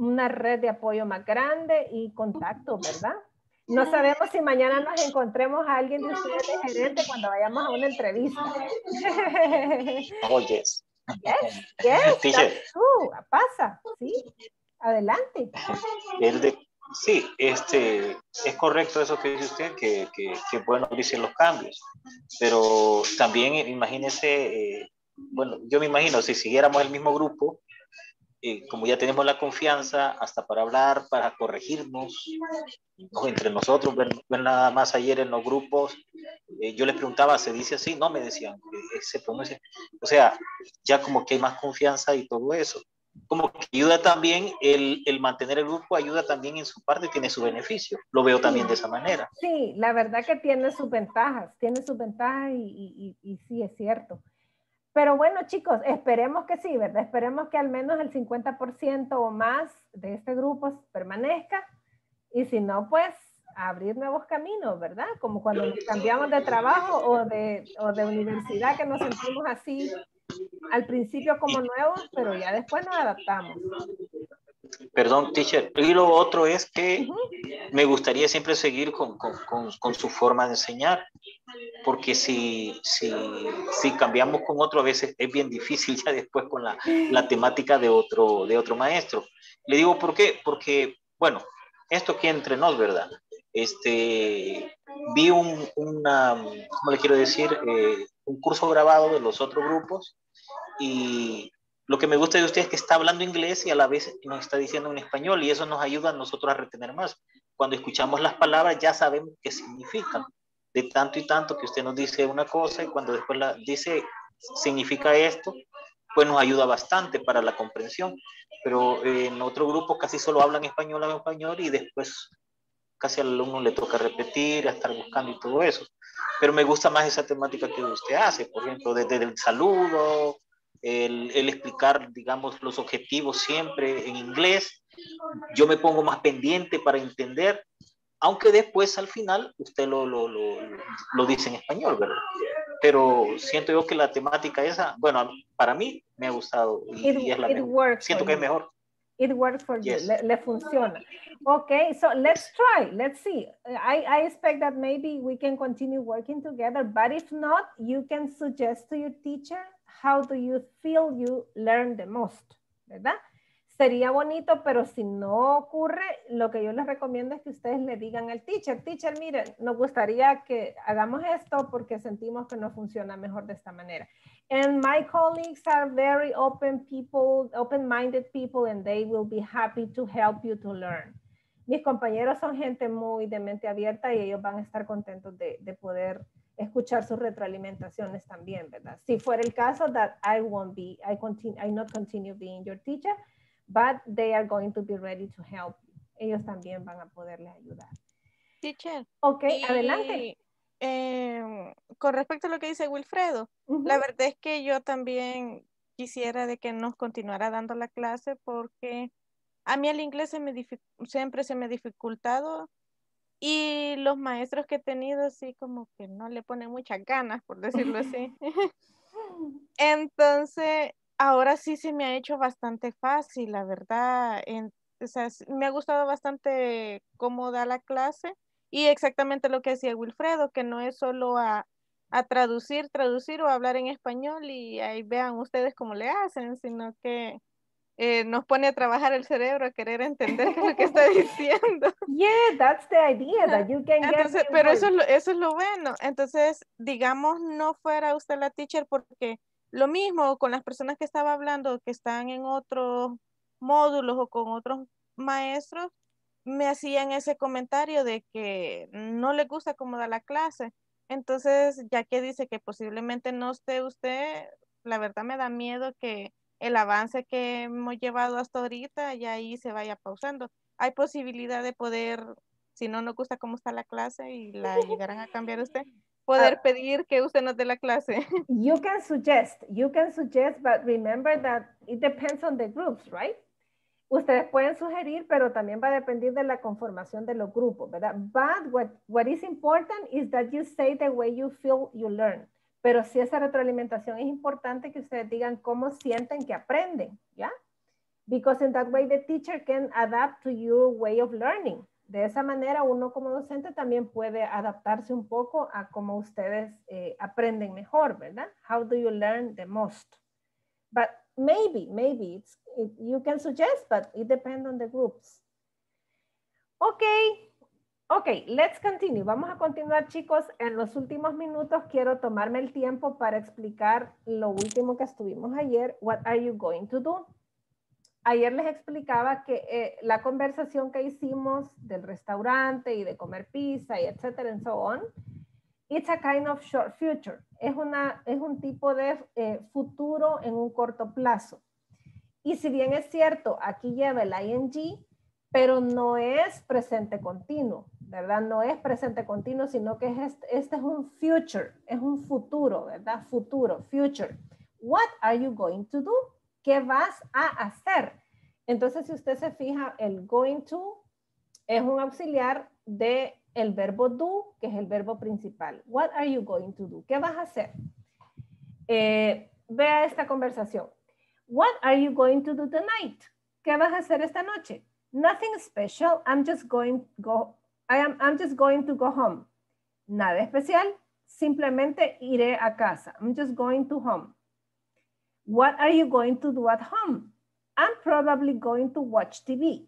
una red de apoyo más grande y contacto, ¿verdad? No sabemos si mañana nos encontremos a alguien de ustedes de gerente cuando vayamos a una entrevista. Oh, yes. Yes, yes, that's true. Pasa, sí. Adelante. El de, Sí, este, es correcto eso que dice usted, que, que, que bueno dicen los cambios, pero también imagínese, eh, bueno, yo me imagino, si siguiéramos el mismo grupo, eh, como ya tenemos la confianza hasta para hablar, para corregirnos, o entre nosotros, ver, nada más ayer en los grupos, eh, yo les preguntaba, ¿se dice así? No, me decían, se pronuncia. O sea, ya como que hay más confianza y todo eso como que ayuda también el, el, mantener el grupo, ayuda también en su parte, tiene su beneficio. Lo veo también de esa manera. Sí, la verdad que tiene sus ventajas, tiene sus ventajas y, y, y, sí es cierto. Pero bueno, chicos, esperemos que sí, ¿verdad? Esperemos que al menos el 50% o más de este grupo permanezca. Y si no, pues abrir nuevos caminos, ¿verdad? Como cuando cambiamos de trabajo o de, o de universidad, que nos sentimos así al principio como nuevos, pero ya después nos adaptamos. Perdón, teacher. Y lo otro es que me gustaría siempre seguir con, con, con, su forma de enseñar, porque si, si, si, cambiamos con otro, a veces es bien difícil ya después con la, la, temática de otro, de otro maestro. Le digo por qué, porque, bueno, esto aquí entre nos, ¿verdad? Este, vi un, una, ¿cómo le quiero decir? Eh, un curso grabado de los otros grupos y lo que me gusta de usted es que está hablando inglés y a la vez nos está diciendo en español y eso nos ayuda a nosotros a retener más. Cuando escuchamos las palabras ya sabemos qué significan. De tanto y tanto que usted nos dice una cosa y cuando después la dice significa esto, pues nos ayuda bastante para la comprensión. Pero en otro grupo casi solo hablan español a español y después casi al alumno le toca repetir, a estar buscando y todo eso. Pero me gusta más esa temática que usted hace, por ejemplo, desde el saludo, el, el, explicar, digamos, los objetivos siempre en inglés. Yo me pongo más pendiente para entender, aunque después al final usted lo, lo, lo, lo dice en español, ¿verdad? Pero siento yo que la temática esa, bueno, para mí me ha gustado y, it, y es la mejor. Siento que es mejor. It works for yes. you. Le, le, funciona. Okay, so let's try. Let's see. I, I expect that maybe we can continue working together, but if not, you can suggest to your teacher how do you feel you learn the most, ¿verdad? Sería bonito, pero si no ocurre, lo que yo les recomiendo es que ustedes le digan al teacher, teacher, miren, nos gustaría que hagamos esto porque sentimos que no funciona mejor de esta manera. And my colleagues are very open people, open-minded people, and they will be happy to help you to learn. Mis compañeros son gente muy de mente abierta y ellos van a estar contentos de, de poder escuchar sus retroalimentaciones también, ¿verdad? Si fuera el caso that I won't be, I continue, I not continue being your teacher, but they are going to be ready to help you. Ellos también van a poderles ayudar. Teacher. Ok, y, adelante. Eh, con respecto a lo que dice Wilfredo, uh -huh. la verdad es que yo también quisiera de que nos continuara dando la clase porque a mí el inglés se me siempre se me ha dificultado y los maestros que he tenido así como que no le ponen muchas ganas, por decirlo así. Entonces, ahora sí se me ha hecho bastante fácil, la verdad. En, o sea, me ha gustado bastante cómo da la clase y exactamente lo que decía Wilfredo, que no es solo a, a traducir, traducir o hablar en español y ahí vean ustedes cómo le hacen, sino que eh, nos pone a trabajar el cerebro a querer entender qué es lo que está diciendo. Yeah, that's the idea, that you can Entonces, pero eso es, lo, eso es lo bueno. Entonces, digamos, no fuera usted la teacher porque lo mismo con las personas que estaba hablando que están en otros módulos o con otros maestros, me hacían ese comentario de que no le gusta cómo da la clase. Entonces, ya que dice que posiblemente no esté usted, la verdad me da miedo que el avance que hemos llevado hasta ahorita ya ahí se vaya pausando. Hay posibilidad de poder si no nos gusta cómo está la clase y la llegarán a cambiar usted, poder Ah. pedir que usted nos dé la clase. You can suggest, you can suggest, but remember that it depends on the groups, right? Ustedes pueden sugerir, pero también va a depender de la conformación de los grupos, ¿verdad? But what, what is important is that you say the way you feel you learn. Pero si esa retroalimentación es importante que ustedes digan cómo sienten que aprenden, ¿ya? Because in that way the teacher can adapt to your way of learning. De esa manera uno como docente también puede adaptarse un poco a cómo ustedes eh, aprenden mejor, ¿verdad? How do you learn the most? But maybe, maybe it's, it, you can suggest, but it depends on the groups. Okay, okay, let's continue. Vamos a continuar, chicos. En los últimos minutos quiero tomarme el tiempo para explicar lo último que estuvimos ayer. What are you going to do? Ayer les explicaba que eh, la conversación que hicimos del restaurante y de comer pizza y etcétera, and so on, it's a kind of short future. Es, una, es un tipo de eh, futuro en un corto plazo. Y si bien es cierto, aquí lleva el ing, pero no es presente continuo, ¿verdad? No es presente continuo, sino que es este, este es un future, es un futuro, ¿verdad? Futuro, future. What are you going to do? ¿Qué vas a hacer? Entonces, si usted se fija, el going to es un auxiliar de el verbo do, que es el verbo principal. What are you going to do? ¿Qué vas a hacer? Eh, vea esta conversación. What are you going to do tonight? ¿Qué vas a hacer esta noche? Nothing special. I'm just going go. I am. I'm just going to go home. Nada especial. Simplemente iré a casa. I'm just going to home. What are you going to do at home? I'm probably going to watch TV.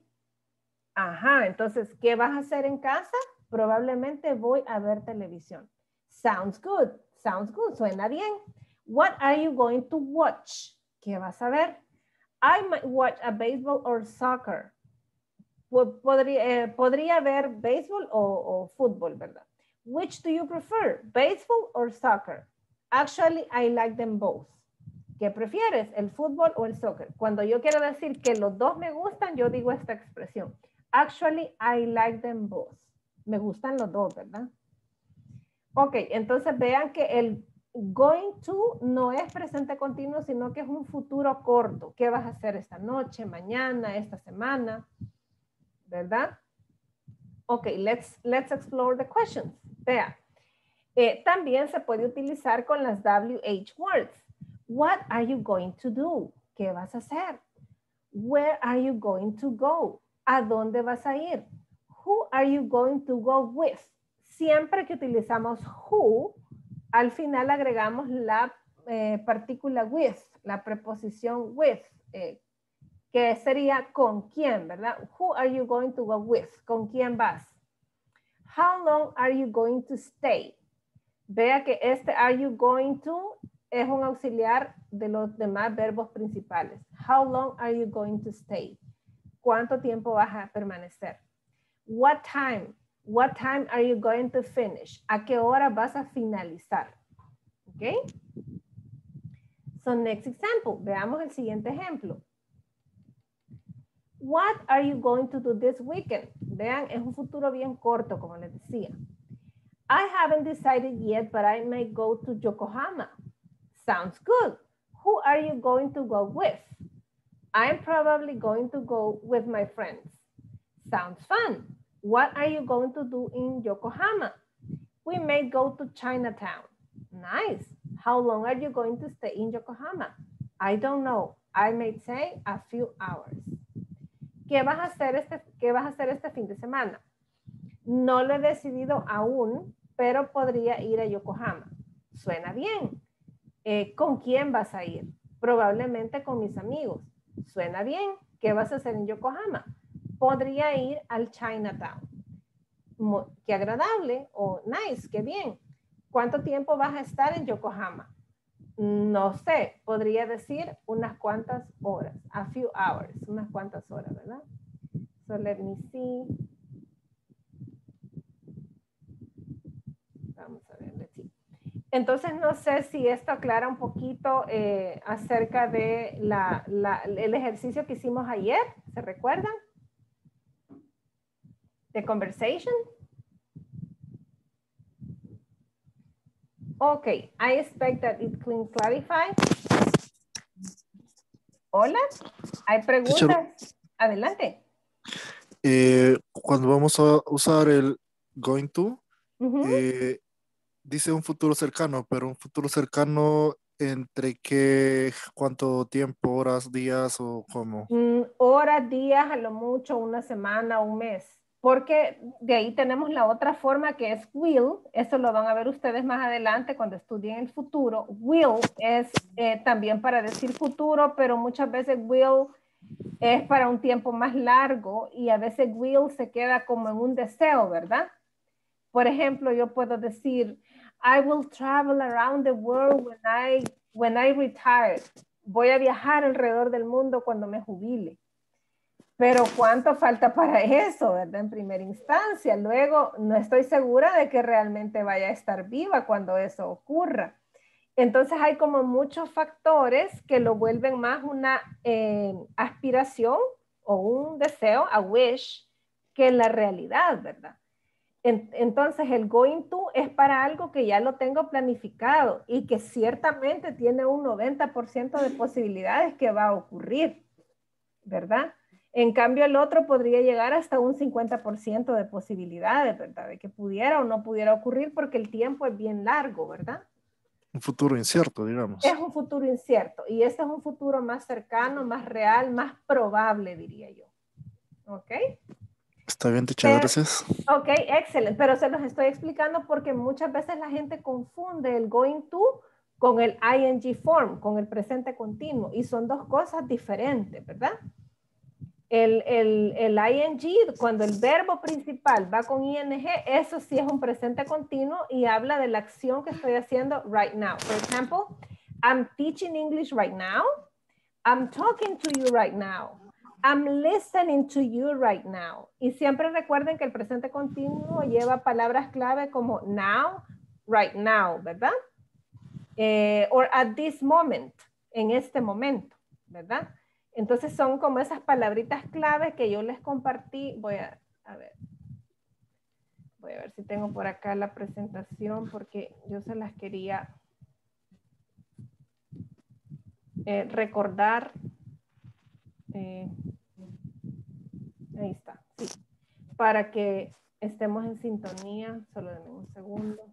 Ajá, entonces, ¿qué vas a hacer en casa? Probablemente voy a ver televisión. Sounds good. Sounds good. Suena bien. What are you going to watch? ¿Qué vas a ver? I might watch a baseball or soccer. Podría, eh, podría ver béisbol o, o fútbol, ¿verdad? Which do you prefer? Baseball or soccer? Actually, I like them both. ¿Qué prefieres, el fútbol o el soccer? Cuando yo quiero decir que los dos me gustan, yo digo esta expresión. Actually, I like them both. Me gustan los dos, ¿verdad? Ok, entonces vean que el going to no es presente continuo, sino que es un futuro corto. ¿Qué vas a hacer esta noche, mañana, esta semana? ¿Verdad? Ok, let's, let's explore the questions. Vea, eh, también se puede utilizar con las WH words. What are you going to do? ¿Qué vas a hacer? Where are you going to go? ¿A dónde vas a ir? Who are you going to go with? Siempre que utilizamos who, al final agregamos la eh, partícula with, la preposición with, eh, que sería con quién, ¿verdad? Who are you going to go with? ¿Con quién vas? How long are you going to stay? Vea que este are you going to es un auxiliar de los demás verbos principales. How long are you going to stay? ¿Cuánto tiempo vas a permanecer? What time? What time are you going to finish? ¿A qué hora vas a finalizar? ¿Ok? So next example. Veamos el siguiente ejemplo. What are you going to do this weekend? Vean, es un futuro bien corto, como les decía. I haven't decided yet, but I may go to Yokohama. Sounds good. Who are you going to go with? I'm probably going to go with my friends. Sounds fun. What are you going to do in Yokohama? We may go to Chinatown. Nice. How long are you going to stay in Yokohama? I don't know. I may say a few hours. ¿Qué vas a hacer este, qué vas a hacer este fin de semana? No lo he decidido aún, pero podría ir a Yokohama. Suena bien. Eh, ¿Con quién vas a ir? Probablemente con mis amigos. Suena bien. ¿Qué vas a hacer en Yokohama? Podría ir al Chinatown. Qué agradable o nice, qué bien. ¿Cuánto tiempo vas a estar en Yokohama? No sé, podría decir unas cuantas horas, a few hours, unas cuantas horas, ¿verdad? So let me see. Vamos a ver, let's see. Entonces, no sé si esto aclara un poquito eh, acerca de la, el ejercicio que hicimos ayer, ¿se recuerdan? the conversation? Okay, I expect that it can clarify. Hola, hay preguntas. Adelante. Eh, cuando vamos a usar el going to, eh, dice un futuro cercano, pero un futuro cercano entre qué, cuánto tiempo, horas, días o cómo. Mm, horas, días, a lo mucho, una semana, un mes. Porque de ahí tenemos la otra forma que es will. Eso lo van a ver ustedes más adelante cuando estudien el futuro. Will es eh, también para decir futuro, pero muchas veces will es para un tiempo más largo y a veces will se queda como en un deseo, ¿verdad? Por ejemplo, yo puedo decir, I will travel around the world when I, when I retire. Voy a viajar alrededor del mundo cuando me jubile. Pero ¿cuánto falta para eso, verdad? En primera instancia. Luego, no estoy segura de que realmente vaya a estar viva cuando eso ocurra. Entonces hay como muchos factores que lo vuelven más una eh, aspiración o un deseo, a wish, que la realidad, ¿verdad? En- entonces el going to es para algo que ya lo tengo planificado y que ciertamente tiene un 90% de posibilidades que va a ocurrir, ¿verdad? En cambio, el otro podría llegar hasta un 50% de posibilidades, ¿verdad? De que pudiera o no pudiera ocurrir porque el tiempo es bien largo, ¿verdad? Un futuro incierto, digamos. Es un futuro incierto y este es un futuro más cercano, más real, más probable, diría yo. ¿Ok? Está bien, Pero- gracias. Ok, excelente, pero se los estoy explicando porque muchas veces la gente confunde el going to con el ing form, con el presente continuo, y son dos cosas diferentes, ¿verdad? El, el, el ing, cuando el verbo principal va con ing, eso sí es un presente continuo y habla de la acción que estoy haciendo right now. For example, I'm teaching English right now. I'm talking to you right now. I'm listening to you right now. Y siempre recuerden que el presente continuo lleva palabras clave como now, right now, ¿verdad? Eh, or at this moment, en este momento, ¿verdad? Entonces son como esas palabritas clave que yo les compartí. Voy a, ver. Voy a ver si tengo por acá la presentación porque yo se las quería eh, recordar. Eh, ahí está, sí. Para que estemos en sintonía. Solo denme un segundo.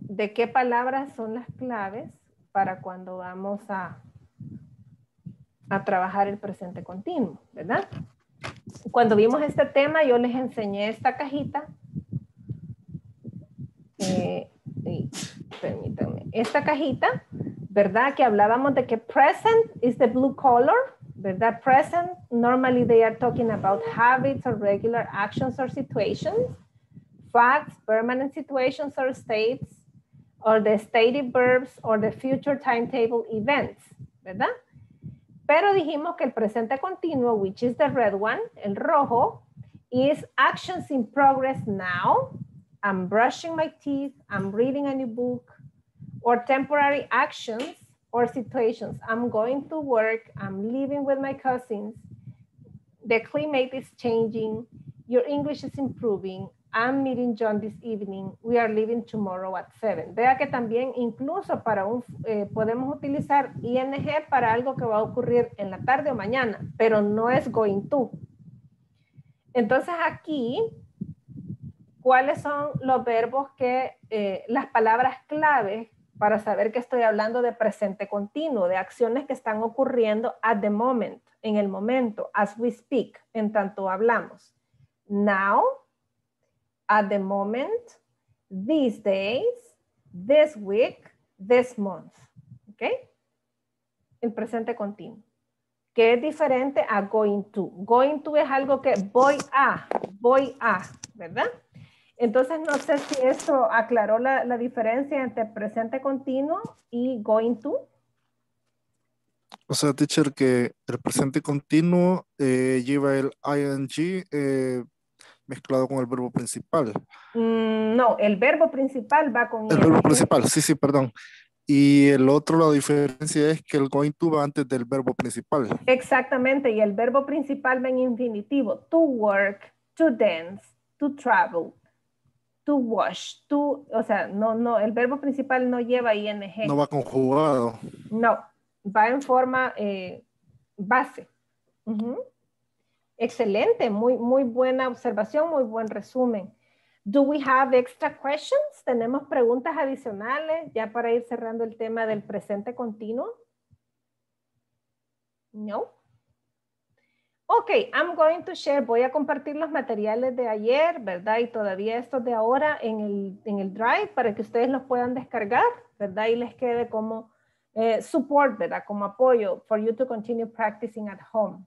¿De qué palabras son las claves para cuando vamos a, a trabajar el presente continuo, verdad? Cuando vimos este tema, yo les enseñé esta cajita. Eh, permítanme. Esta cajita, ¿verdad? Que hablábamos de que present is the blue color, ¿verdad? Present, normally they are talking about habits or regular actions or situations. Facts, permanent situations or states, or the stated verbs or the future timetable events, ¿verdad? Pero dijimos que el presente continuo, which is the red one, el rojo, is actions in progress now. I'm brushing my teeth, I'm reading a new book, or temporary actions or situations. I'm going to work, I'm living with my cousins, the climate is changing, your English is improving, I'm meeting John this evening, we are leaving tomorrow at 7. Vea que también incluso para un, eh, podemos utilizar ing para algo que va a ocurrir en la tarde o mañana, pero no es going to. Entonces aquí, ¿cuáles son los verbos que, eh, las palabras claves para saber que estoy hablando de presente continuo, de acciones que están ocurriendo at the moment, en el momento, as we speak, en tanto hablamos. Now, at the moment, these days, this week, this month. ¿Ok? El presente continuo. Que es diferente a going to. Going to es algo que voy a, voy a, ¿verdad? Entonces, no sé si eso aclaró la, la diferencia entre presente continuo y going to. O sea, teacher, que el presente continuo eh, lleva el ing eh, mezclado con el verbo principal. Mm, no, el verbo principal va con El verbo ing. principal, sí, sí, perdón. Y el otro, la diferencia es que el going to va antes del verbo principal. Exactamente, y el verbo principal va en infinitivo. To work, to dance, to travel, to wash, to, o sea, no, no, el verbo principal no lleva ing. No va conjugado. No, va en forma eh, base. Excelente, muy, muy buena observación, muy buen resumen. Do we have extra questions? ¿Tenemos preguntas adicionales ya para ir cerrando el tema del presente continuo? No. Ok, I'm going to share, voy a compartir los materiales de ayer, ¿verdad? Y todavía estos de ahora en el, en el Drive para que ustedes los puedan descargar, ¿verdad? Y les quede como eh, support, ¿verdad? Como apoyo for you to continue practicing at home.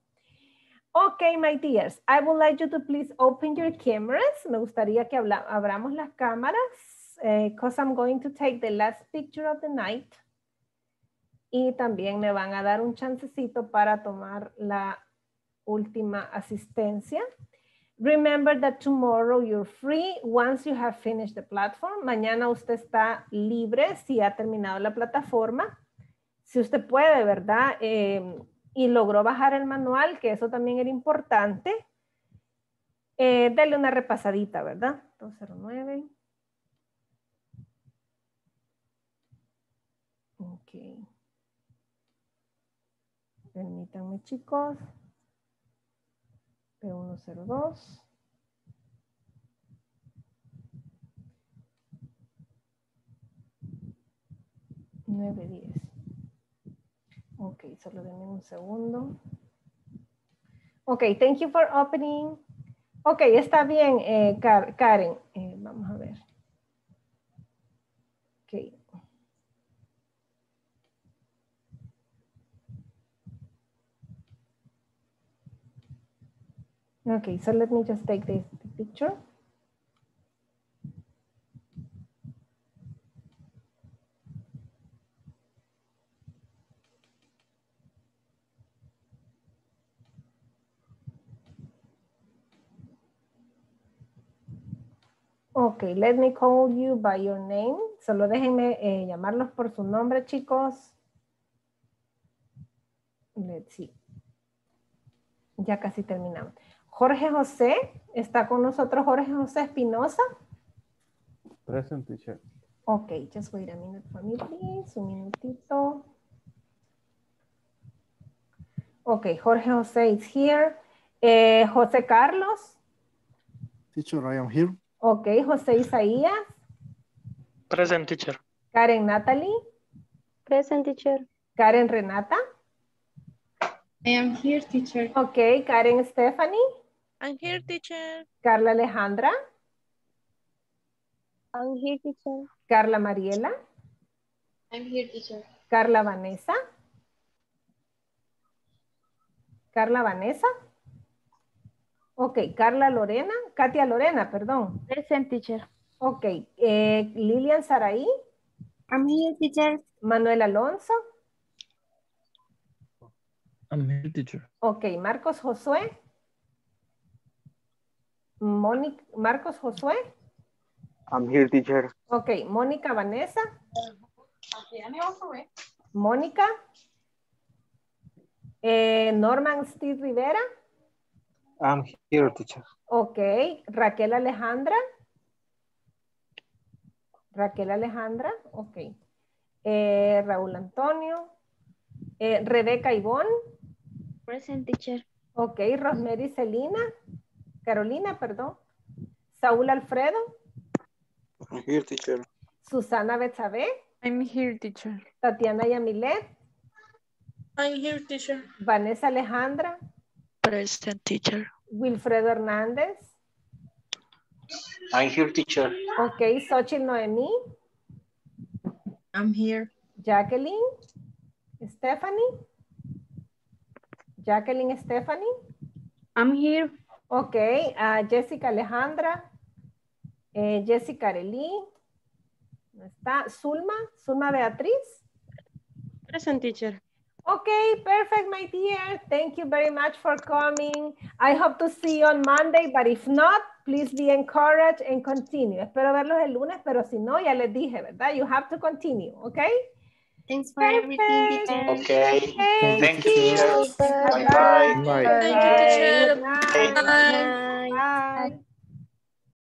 Okay, my dears, I would like you to please open your cameras. Me gustaría que abramos las cámaras because I'm going to take the last picture of the night. Y también me van a dar un chancecito para tomar la última asistencia. Remember that tomorrow you're free once you have finished the platform. Mañana usted está libre si ha terminado la plataforma. Si usted puede, ¿verdad? Eh, y logró bajar el manual, que eso también era importante, eh, dele una repasadita, ¿verdad? 209. Ok. Permítanme, chicos. P102. Nueve, diez. Ok, solo denme un segundo. Ok, thank you for opening. Ok, está bien, eh, Kar- Karen. Eh, vamos a ver. Ok. Okay, so let me just take this picture. Ok, let me call you by your name. Solo déjenme eh, llamarlos por su nombre, chicos. Let's see. Ya casi terminamos. Jorge José, ¿está con nosotros Jorge José Espinosa? Present teacher. Ok, just wait a minute for me, please. Un minutito. Ok, Jorge José is here. Eh, José Carlos. Teacher, I am here. Ok, José Isaías. Present teacher. Karen Natalie. Present teacher. Karen Renata. I am here, teacher. Ok, Karen Stephanie. I'm here, teacher. Carla Alejandra. I'm here, teacher. Carla Mariela. I'm here, teacher. Carla Vanessa. Carla Vanessa. Ok, Carla Lorena. Katia Lorena, perdón. Present, teacher. Ok, eh, Lilian Saraí. I'm here, teacher. Manuel Alonso. I'm here, teacher. Ok, Marcos Josué. Mónica, Marcos Josué. I'm here, teacher. Ok, Mónica Vanessa. Mónica. Eh, Norman Steve Rivera. I'm here, teacher. Ok, Raquel Alejandra. Raquel Alejandra, ok. Eh, Raúl Antonio. Eh, Rebeca Ivonne. Present teacher. Ok, Rosemary Celina. Carolina, perdón. Saúl Alfredo. I'm here, teacher. Susana Betsabe. I'm here, teacher. Tatiana Yamilet. I'm here, teacher. Vanessa Alejandra. Present teacher. Wilfredo Hernández. I'm here, teacher. Ok, Xochitl Noemí. I'm here. Jacqueline. Stephanie. Jacqueline Stephanie. I'm here. Ok, ah, Jessica Alejandra. Eh, Jessica Arelí. ¿No está? Zulma. Zulma Beatriz. Present teacher. Okay, perfect, my dear. Thank you very much for coming. I hope to see you on Monday, but if not, please be encouraged and continue. Espero verlos el lunes, pero si no, ya les dije, ¿verdad? You have to continue, okay? Thanks for everything. Okay. Okay. Thank you, teacher. Bye bye. Bye. Bye. Thank you, teacher. Good night. Bye. Bye.